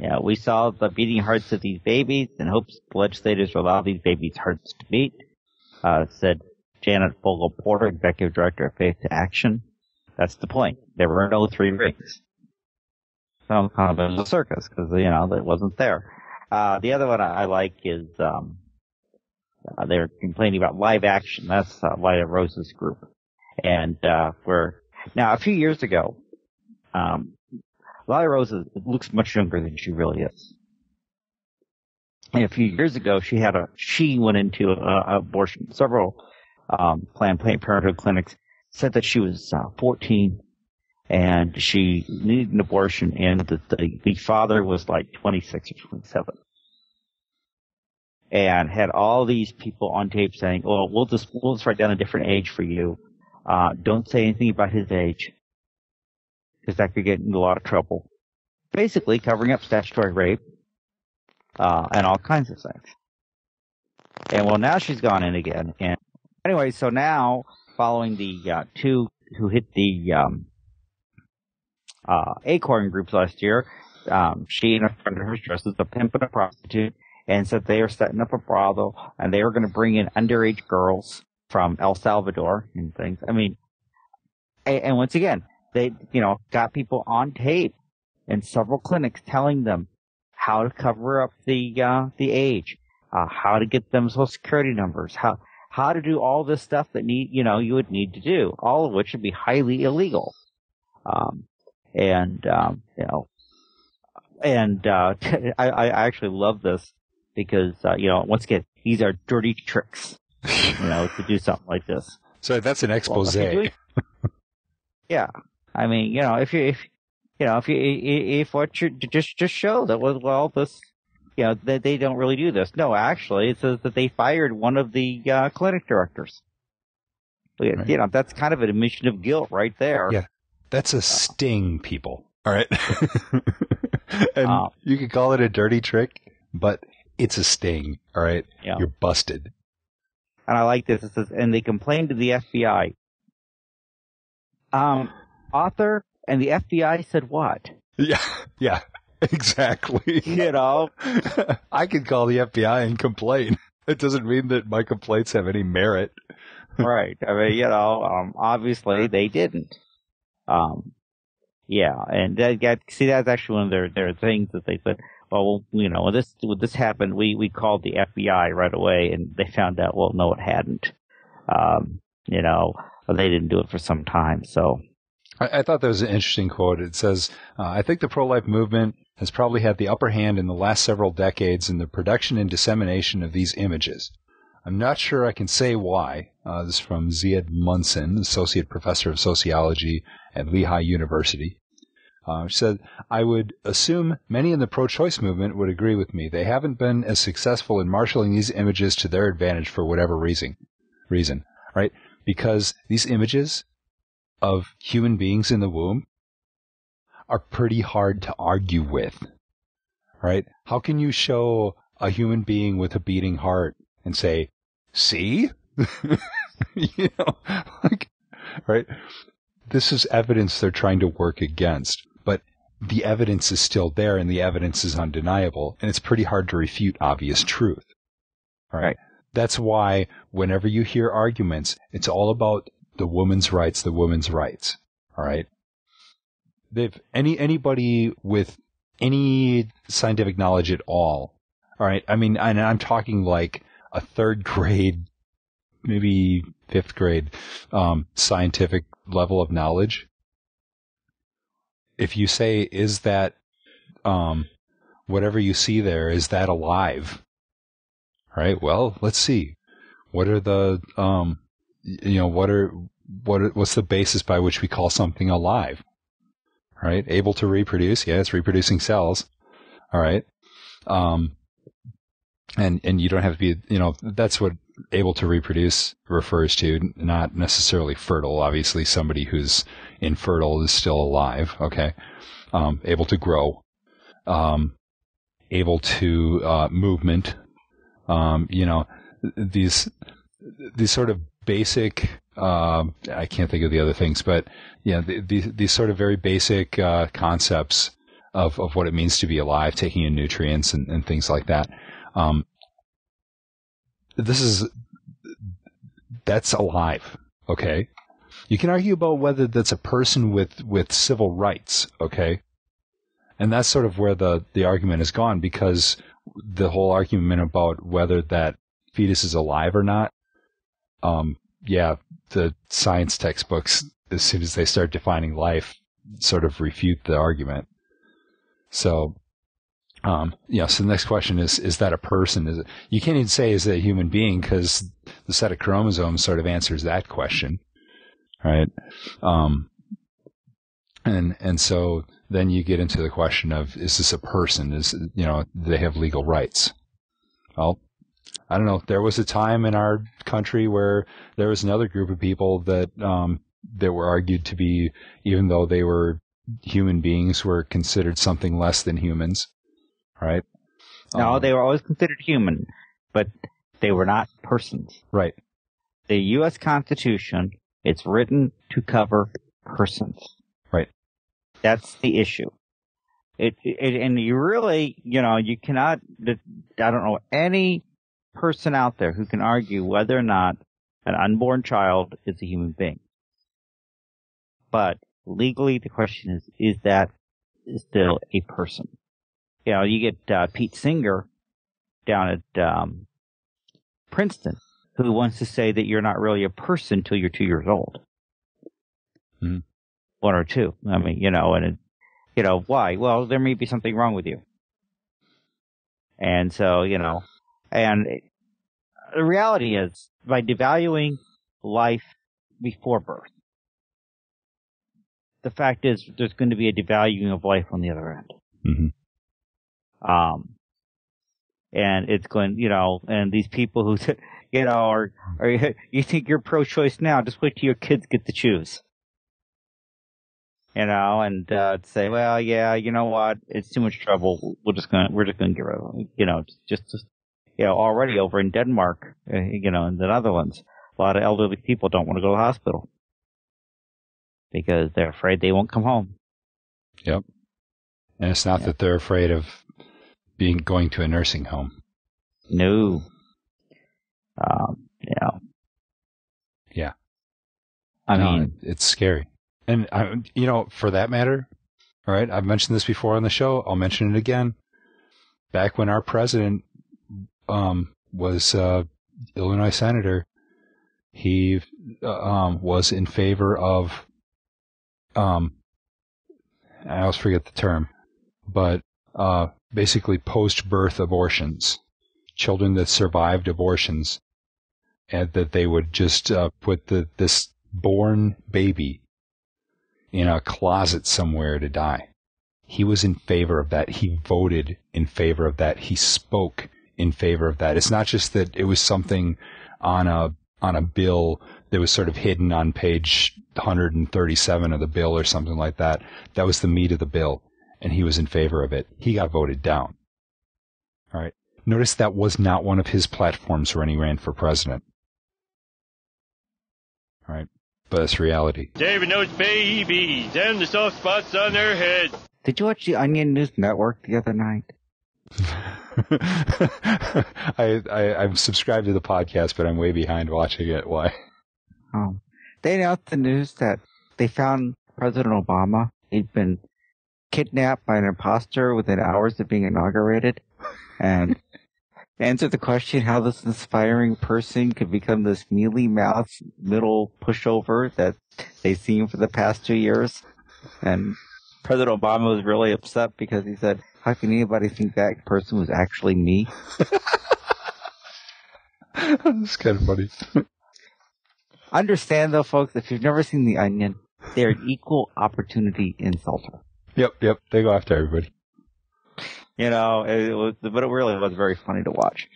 yeah, we saw the beating hearts of these babies and hopes the legislators will allow these babies' hearts to beat, uh, said Janet Folger Porter, executive director of Faith2Action. That's the point. There were no three rings. So kind of a circus because, you know, it wasn't there. Uh, the other one I, I like is, um, uh, they're complaining about live action. That's, uh, Lila Rose's group. And, uh, we're, now a few years ago, um, Lila Rose looks much younger than she really is. And a few years ago, she had a she went into a, abortion. Several um, Planned Parenthood clinics said that she was uh, 14 and she needed an abortion, and the, the the father was like 26 or 27, and had all these people on tape saying, "Well, we'll just we'll just write down a different age for you. Uh, don't say anything about his age." Because that could get into a lot of trouble. Basically, covering up statutory rape uh, and all kinds of things. And well, now she's gone in again. And anyway, so now following the uh, two who hit the um, uh, Acorn groups last year, um, she and a friend of hers dressed as a pimp and a prostitute, and said they are setting up a brothel and they are going to bring in underage girls from El Salvador and things. I mean, and, and once again, they, you know, got people on tape in several clinics telling them how to cover up the, uh, the age, uh, how to get them social security numbers, how, how to do all this stuff that need, you know, you would need to do, all of which would be highly illegal. Um, and, um, you know, and, uh, I, I actually love this because, uh, you know, once again, these are dirty tricks, you know, to do something like this. So that's an expose. Well, yeah, I mean, you know, if you, if, you know, if you, if what you just, just show that was, well, this, you know, that they don't really do this. No, actually, it says that they fired one of the, uh, clinic directors. Right. You know, that's kind of an admission of guilt right there. Yeah. That's a sting, people. All right. and Uh, you could call it a dirty trick, but it's a sting. All right. Yeah. You're busted. And I like this. It says, and they complained to the FBI. Um, author and the FBI said what? Yeah. Yeah. Exactly. You know, I can call the FBI and complain. It doesn't mean that my complaints have any merit. right. I mean, you know, um, obviously they didn't. Um, yeah, and that, that, see, that's actually one of their, their things that they said, well, you know, when this when this happened, we we called the FBI right away, and they found out. Well, no, it hadn't. Um, you know, they didn't do it for some time. So I, I thought that was an interesting quote. It says, uh, "I think the pro-life movement has probably had the upper hand in the last several decades in the production and dissemination of these images. I'm not sure I can say why." Uh, this is from Ziad Munson, associate professor of sociology at Lehigh University. Uh, she said, I would assume many in the pro-choice movement would agree with me. They haven't been as successful in marshaling these images to their advantage for whatever reason. Reason, right? Because these images of human beings in the womb are pretty hard to argue with, right? How can you show a human being with a beating heart and say, see? you know, like, right? This is evidence they're trying to work against but the evidence is still there and the evidence is undeniable and it's pretty hard to refute obvious truth. Right? right. That's why whenever you hear arguments, it's all about the woman's rights, the woman's rights. All right. They've any anybody with any scientific knowledge at all. All right. I mean, and I'm talking like a third grade, maybe fifth grade, um, scientific level of knowledge if you say, is that, um, whatever you see there, is that alive? All right. Well, let's see. What are the, um, you know, what are, what, what's the basis by which we call something alive? Right. Able to reproduce. Yeah. It's reproducing cells. All right. Um, and, and you don't have to be, you know, that's what able to reproduce refers to, not necessarily fertile. Obviously, somebody who's infertile is still alive. Okay, um, able to grow, um, able to uh, movement. Um, you know, these these sort of basic. Uh, I can't think of the other things, but yeah, the, the, these sort of very basic uh, concepts of of what it means to be alive, taking in nutrients and, and things like that. Um, this is that's alive. Okay. You can argue about whether that's a person with, with civil rights. Okay. And that's sort of where the, the argument has gone because the whole argument about whether that fetus is alive or not. Um, yeah, the science textbooks, as soon as they start defining life, sort of refute the argument. So um, yeah. So the next question is: Is that a person? Is it? You can't even say is it a human being because the set of chromosomes sort of answers that question, right? Um, and and so then you get into the question of: Is this a person? Is you know they have legal rights? Well, I don't know. There was a time in our country where there was another group of people that um, that were argued to be, even though they were human beings, were considered something less than humans right? No, um, they were always considered human, but they were not persons. Right. The U.S. Constitution, it's written to cover persons. Right. That's the issue. It, it, and you really, you know, you cannot, I don't know any person out there who can argue whether or not an unborn child is a human being. But legally, the question is, is that still a person? you know, you get uh, Pete Singer down at um, Princeton who wants to say that you're not really a person until you're two years old. Mm-hmm. One or two. I mean, you know, and, it, you know, why? Well, there may be something wrong with you. And so, you know, and the reality is by devaluing life before birth, the fact is there's going to be a devaluing of life on the other end. Mm-hmm. Um, and it's going, you know, and these people who, you know, are, are you think you're pro-choice now? Just wait till your kids get to choose. You know, and uh, say, well, yeah, you know what? It's too much trouble. We're just gonna, we're just gonna get rid of it. You know, just, just, you know, already over in Denmark, uh, you know, in the Netherlands, a lot of elderly people don't want to go to the hospital because they're afraid they won't come home. Yep. And it's not yep. that they're afraid of being going to a nursing home. No. Um, yeah. Yeah. I no, mean, it's scary. And I, you know, for that matter, all right, I've mentioned this before on the show. I'll mention it again. back when our president um, was uh, Illinois senator, he uh, um, was in favor of um, I always forget the term, but uh, basically post-birth abortions, children that survived abortions, and that they would just uh, put the this born baby in a closet somewhere to die. He was in favor of that. He voted in favor of that. He spoke in favor of that. It's not just that it was something on a on a bill that was sort of hidden on page 137 of the bill or something like that. That was the meat of the bill, and he was in favor of it. He got voted down. All right. Notice that was not one of his platforms when he ran for president. All right. But it's reality. David knows babies and the soft spots on their head. Did you watch the Onion News Network the other night? I, I I'm subscribed to the podcast, but I'm way behind watching it. Why? Um, they announced the news that they found President Obama. He'd been kidnapped by an imposter within hours of being inaugurated, and answered the question how this inspiring person could become this mealy mouthed middle pushover that they've seen for the past two years. And President Obama was really upset because he said, how can anybody think that person was actually me? That's kind of funny. Understand though, folks, if you've never seen The Onion, they're an equal opportunity insulter. Yep, yep. They go after everybody. You know, it was, but it really was very funny to watch.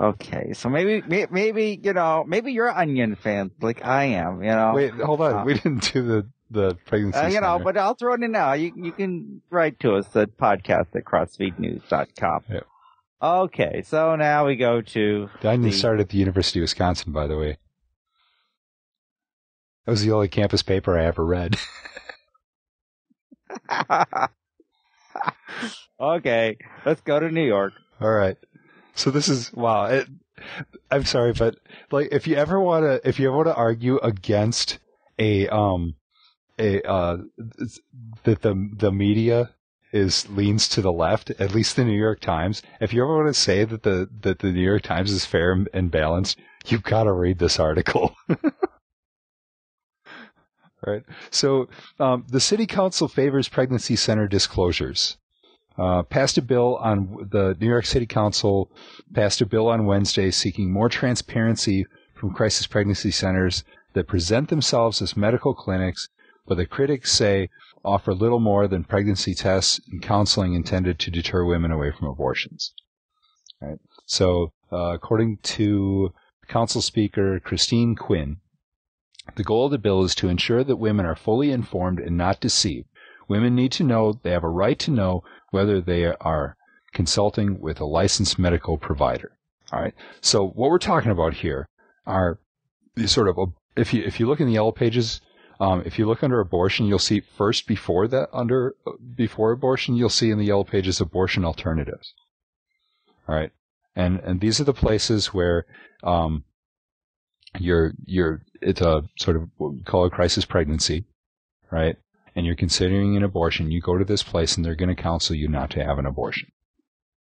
Okay, so maybe, maybe, you know, maybe you're an Onion fan like I am, you know. Wait, hold on. Uh, we didn't do the, the pregnancy Uh, you know, center. but I'll throw it in now. You, you can write to us at podcast at crossfeednews.com. Yep. Okay, so now we go to The Onion the- started at the University of Wisconsin, by the way. That was the only campus paper I ever read. okay, let's go to New York. All right. So this is wow. It, I'm sorry, but like, if you ever want to, if you ever want to argue against a um a uh that the the media is leans to the left, at least the New York Times. If you ever want to say that the that the New York Times is fair and balanced, you've got to read this article. right. So um, the city council favors pregnancy center disclosures. Uh, passed a bill on the New York City Council passed a bill on Wednesday seeking more transparency from crisis pregnancy centers that present themselves as medical clinics, but the critics say offer little more than pregnancy tests and counseling intended to deter women away from abortions. So, uh, according to Council Speaker Christine Quinn, the goal of the bill is to ensure that women are fully informed and not deceived. Women need to know they have a right to know whether they are consulting with a licensed medical provider. All right. So what we're talking about here are these sort of if you if you look in the yellow pages, um, if you look under abortion, you'll see first before that under before abortion, you'll see in the yellow pages abortion alternatives. All right. And and these are the places where um, you're you're it's a sort of what we call a crisis pregnancy, right? And you're considering an abortion, you go to this place and they're going to counsel you not to have an abortion,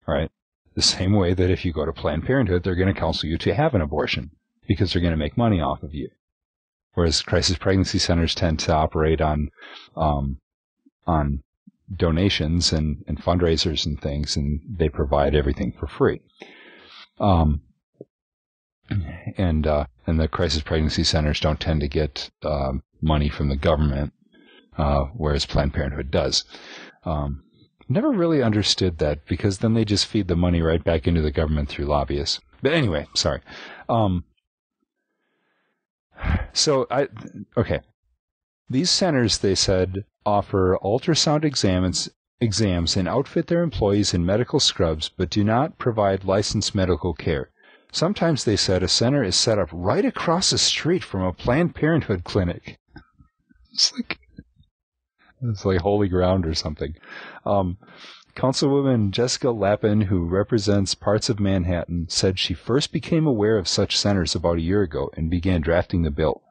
right? The same way that if you go to Planned Parenthood, they're going to counsel you to have an abortion because they're going to make money off of you. Whereas crisis pregnancy centers tend to operate on, um, on donations and, and fundraisers and things, and they provide everything for free. Um, and uh, and the crisis pregnancy centers don't tend to get um, money from the government, uh, whereas Planned Parenthood does. Um, never really understood that because then they just feed the money right back into the government through lobbyists. But anyway, sorry. Um, so I okay. These centers, they said, offer ultrasound exams, exams and outfit their employees in medical scrubs, but do not provide licensed medical care. Sometimes they said a center is set up right across the street from a Planned Parenthood clinic. It's like it's like holy ground or something. Um, Councilwoman Jessica Lappin, who represents parts of Manhattan, said she first became aware of such centers about a year ago and began drafting the bill.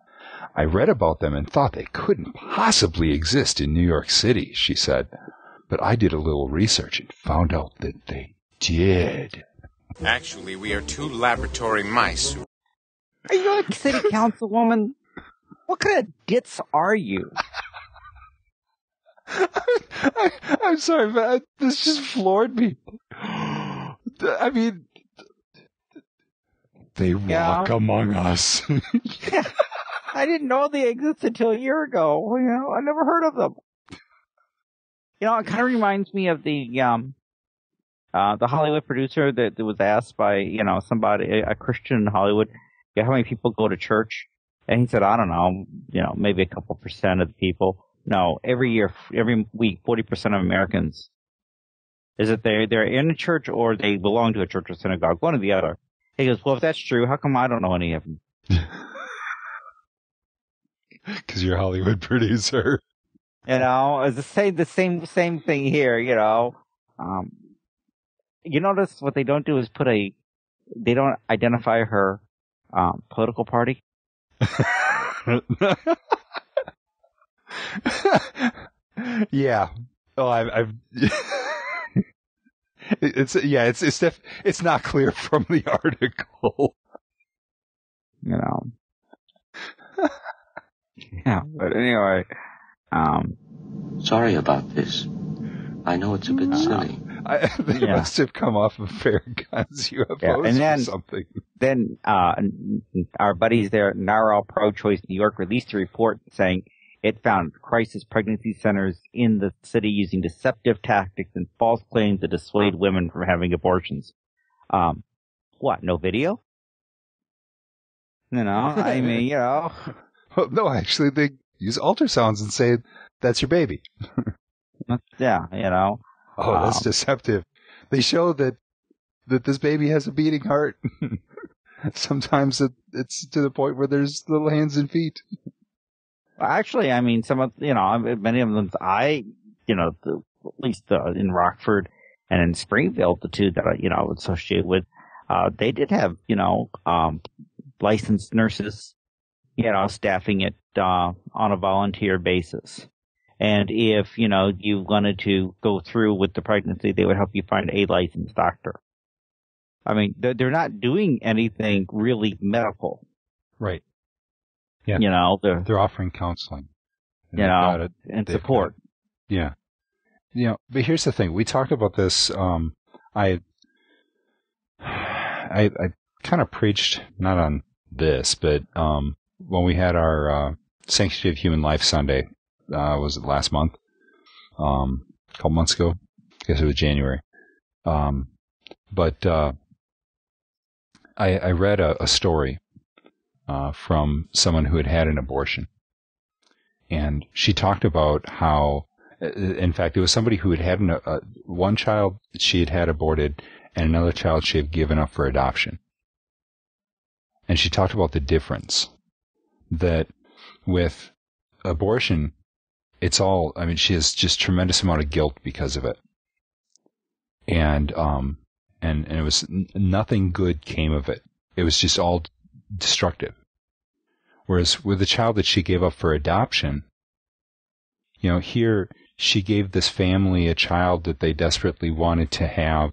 I read about them and thought they couldn't possibly exist in New York City, she said. But I did a little research and found out that they did. Actually, we are two laboratory mice. Are you a city councilwoman? What kind of dits are you? I, am sorry, but I, this just floored me. I mean, they Yeah. walk among us. yeah. I didn't know they existed until a year ago. You know, I never heard of them. You know, it kind of reminds me of the um, uh, the Hollywood producer that, that was asked by you know somebody, a Christian in Hollywood, yeah, how many people go to church? And he said, I don't know, you know, maybe a couple percent of the people. No, every year, every week, forty percent of Americans is it they they're in a church or they belong to a church or synagogue, one or the other. He goes, well, if that's true, how come I don't know any of them? Because you're a Hollywood producer. You know, it's the same, the same, same thing here, you know. Um, you notice what they don't do is put a, they don't identify her, um, political party. yeah. Oh, I've. I've it's yeah. It's it's def- it's not clear from the article. You know. yeah, but anyway, um, Sorry about this. I know it's a bit silly. I, they Yeah. must have come off of Fair Guns UFOs Yeah, and then- or something. then, uh, our buddies there at NARAL Pro-Choice New York released a report saying it found crisis pregnancy centers in the city using deceptive tactics and false claims to dissuade women from having abortions. Um, what? No video? You know, I mean, you know, Well, no, actually, they use ultrasounds and say that's your baby. yeah, you know, Oh, that's Um, deceptive. They show that that this baby has a beating heart. Sometimes it, it's to the point where there's little hands and feet. Actually, I mean, some of you know, many of them, I, you know, the, at least uh, in Rockford and in Springfield, the two that I, you know, associate with, uh, they did have, you know, um, licensed nurses, you know, staffing it uh, on a volunteer basis. And if you know you wanted to go through with the pregnancy, they would help you find a licensed doctor. I mean, they're not doing anything really medical. Right. Yeah. You know, they're They're offering counseling. And you know, it. and support. Yeah. You know, but here's the thing. We talked about this. Um, I, I, I kind of preached not on this, but um, when we had our uh, Sanctity of Human Life Sunday, uh, was it last month? Um, a couple months ago. I guess it was January. Um, but uh, I, I read a, a story uh, from someone who had had an abortion, and she talked about how uh, in fact, it was somebody who had had an, uh, one child she had had aborted and another child she had given up for adoption. And she talked about the difference that with abortion, it's all, I mean, she has just tremendous amount of guilt because of it. And, um, and, and it was nothing good came of it. It was just all destructive. Whereas with the child that she gave up for adoption, you know, here she gave this family a child that they desperately wanted to have.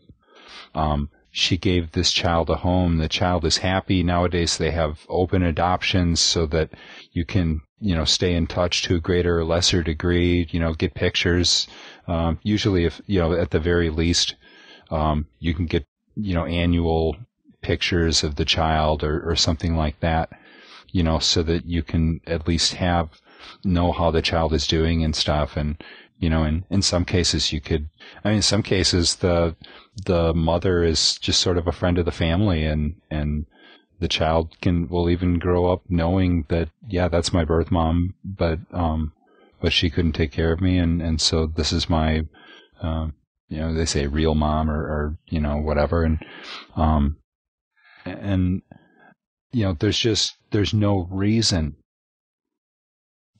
Um, she gave this child a home. The child is happy. Nowadays they have open adoptions so that you can, you know, stay in touch to a greater or lesser degree, you know, get pictures. Um, usually if, you know, at the very least, um, you can get, you know, annual pictures of the child or, or something like that, you know, so that you can at least have, know how the child is doing and stuff. And, you know, in, in some cases you could, I mean, in some cases the, the mother is just sort of a friend of the family and, and the child can, will even grow up knowing that, yeah, that's my birth mom, but, um, but she couldn't take care of me. And, and so this is my, um, you know, they say real mom or, or, you know, whatever. And, um, and, you know, there's just, there's no reason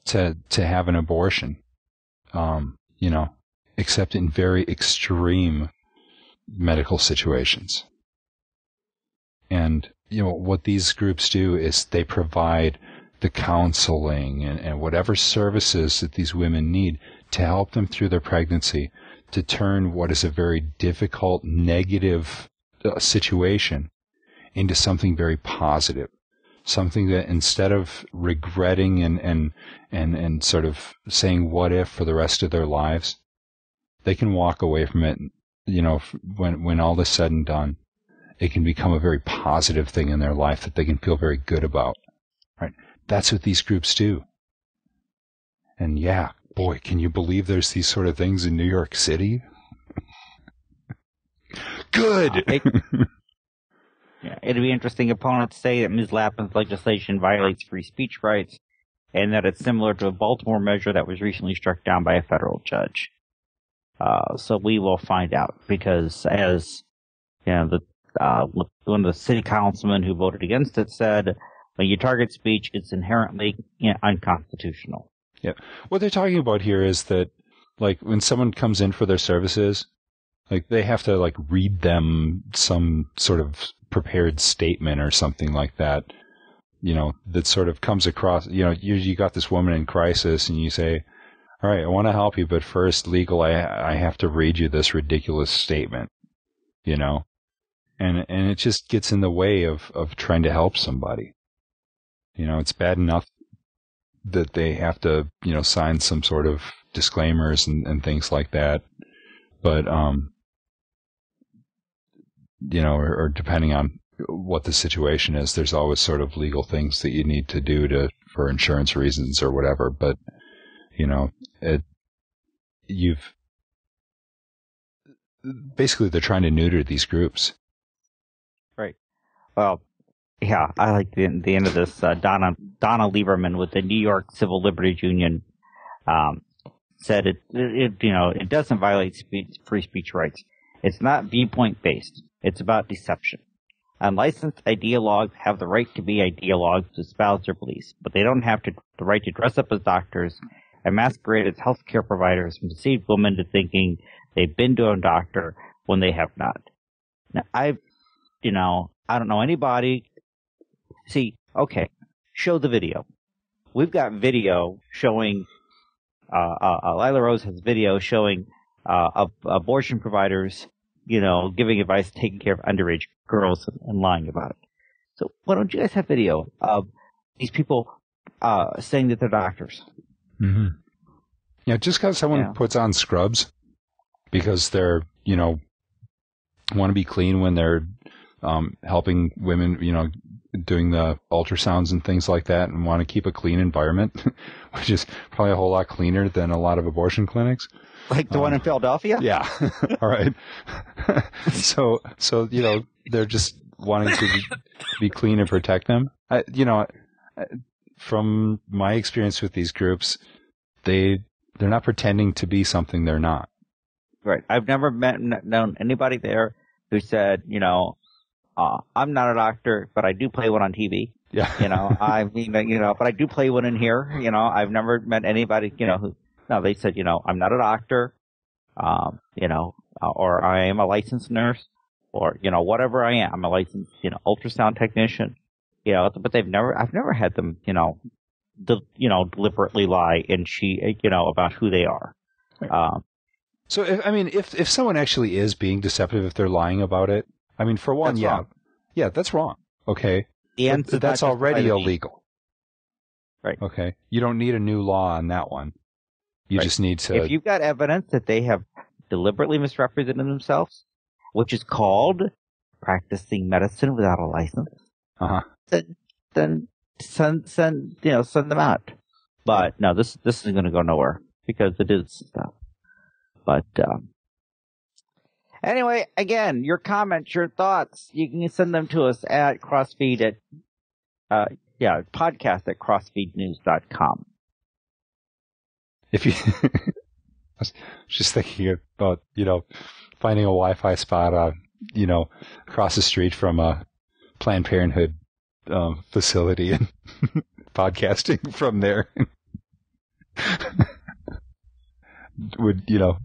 to, to have an abortion um, you know, except in very extreme medical situations. And, you know, what these groups do is they provide the counseling and, and whatever services that these women need to help them through their pregnancy, to turn what is a very difficult, negative uh, situation into something very positive. Something that instead of regretting and, and, and, and sort of saying what if for the rest of their lives, they can walk away from it, you know, when, when all is said and done, it can become a very positive thing in their life that they can feel very good about. Right? That's what these groups do. And yeah, boy, can you believe there's these sort of things in New York City? Good. Yeah, it'd be interesting. Opponents say that Ms. Lappin's legislation violates free speech rights and that it's similar to a Baltimore measure that was recently struck down by a federal judge. Uh, so we will find out because as, you know, the, uh, one of the city councilmen who voted against it said, when you target speech, it's inherently you know, unconstitutional. Yeah. What they're talking about here is that, like, when someone comes in for their services, like, they have to, like, read them some sort of prepared statement or something like that, you know, that sort of comes across, you know, you, you got this woman in crisis and you say, all right, I want to help you, but first, legal, I, I have to read you this ridiculous statement, you know, and, and it just gets in the way of, of trying to help somebody. You know, it's bad enough that they have to, you know, sign some sort of disclaimers and, and things like that. But, um, you know, or, or depending on what the situation is, there's always sort of legal things that you need to do to, for insurance reasons or whatever. But, you know, it, you've, basically they're trying to neuter these groups. Right. Well, yeah, I like the, the end of this. Uh, Donna Donna Lieberman with the New York Civil Liberties Union um, said it, it, you know, it doesn't violate free speech rights. It's not viewpoint based. It's about deception. Unlicensed ideologues have the right to be ideologues to espouse their beliefs, but they don't have to, the right to dress up as doctors and masquerade as healthcare providers and deceive women into thinking they've been to a doctor when they have not. Now, I've, you know, I don't know anybody. See, okay, show the video. We've got video showing, uh, uh, uh Lila Rose has video showing, uh, of abortion providers you know, giving advice, taking care of underage girls and lying about it. So why don't you guys have video of these people uh, saying that they're doctors? Mm-hmm. Yeah, just because someone yeah. puts on scrubs because they're, you know, want to be clean when they're um, helping women, you know, doing the ultrasounds and things like that and want to keep a clean environment, which is probably a whole lot cleaner than a lot of abortion clinics. Like the um, one in Philadelphia? Yeah. All right. so, so, you know, they're just wanting to be, be clean and protect them. I, you know, from my experience with these groups, they, they're not pretending to be something they're not. Right. I've never met, known anybody there who said, you know, uh, I'm not a doctor, but I do play one on TV. Yeah. you know, I mean, you know, but I do play one in here. You know, I've never met anybody, you know, who no, they said, you know, I'm not a doctor, um, you know, uh, or I am a licensed nurse, or you know, whatever I am. I'm a licensed, you know, ultrasound technician. You know, but they've never, I've never had them, you know, de- you know, deliberately lie and she, you know, about who they are. Right. Um, so, if, I mean, if if someone actually is being deceptive, if they're lying about it, I mean, for one, yeah, wrong. yeah, that's wrong. Okay, and that's already illegal. Right. Okay, you don't need a new law on that one. You right. just need to. If you've got evidence that they have deliberately misrepresented themselves, which is called practicing medicine without a license, uh-huh. then, then send send you know send them out. But no, this this is going to go nowhere because it is stuff. But um, anyway, again, your comments, your thoughts, you can send them to us at crossfeed at uh, yeah podcast at crossfeednews.com if you, I was just thinking about, you know, finding a Wi-Fi spot, uh, you know, across the street from a Planned Parenthood um, facility and podcasting from there. Would you know?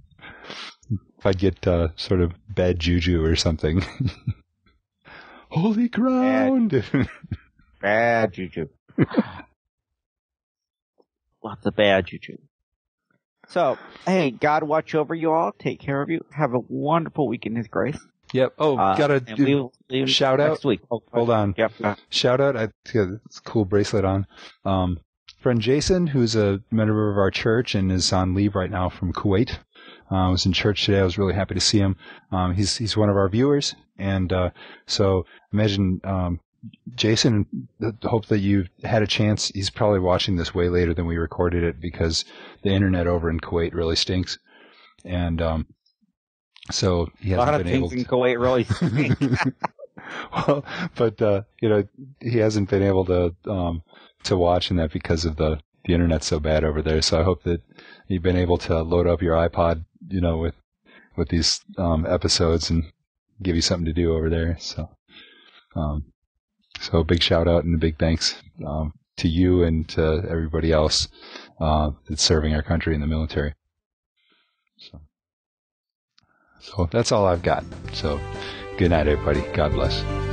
If I get uh, sort of bad juju or something. Holy ground! Bad, bad juju. Lots of bad juju. So, hey, God watch over you all. Take care of you. Have a wonderful week in His grace. Yep. Oh, Uh, gotta do- we will see you shout out. next week. Oh, Hold on. Yep. Shout out. I got this cool bracelet on. Um, friend Jason, who's a member of our church and is on leave right now from Kuwait. Uh, was in church today. I was really happy to see him. Um, he's he's one of our viewers, and uh, so imagine um, Jason. Hope that you had a chance. He's probably watching this way later than we recorded it because the internet over in Kuwait really stinks, and um, so he hasn't been able. A lot of things to- in Kuwait really stink. well, but uh, you know, he hasn't been able to um, to watch in that because of the the internet's so bad over there. So I hope that you've been able to load up your iPod, you know, with with these um, episodes and give you something to do over there. So, um, so big shout out and a big thanks um, to you and to everybody else uh, that's serving our country in the military. So, so that's all I've got. So, good night, everybody. God bless.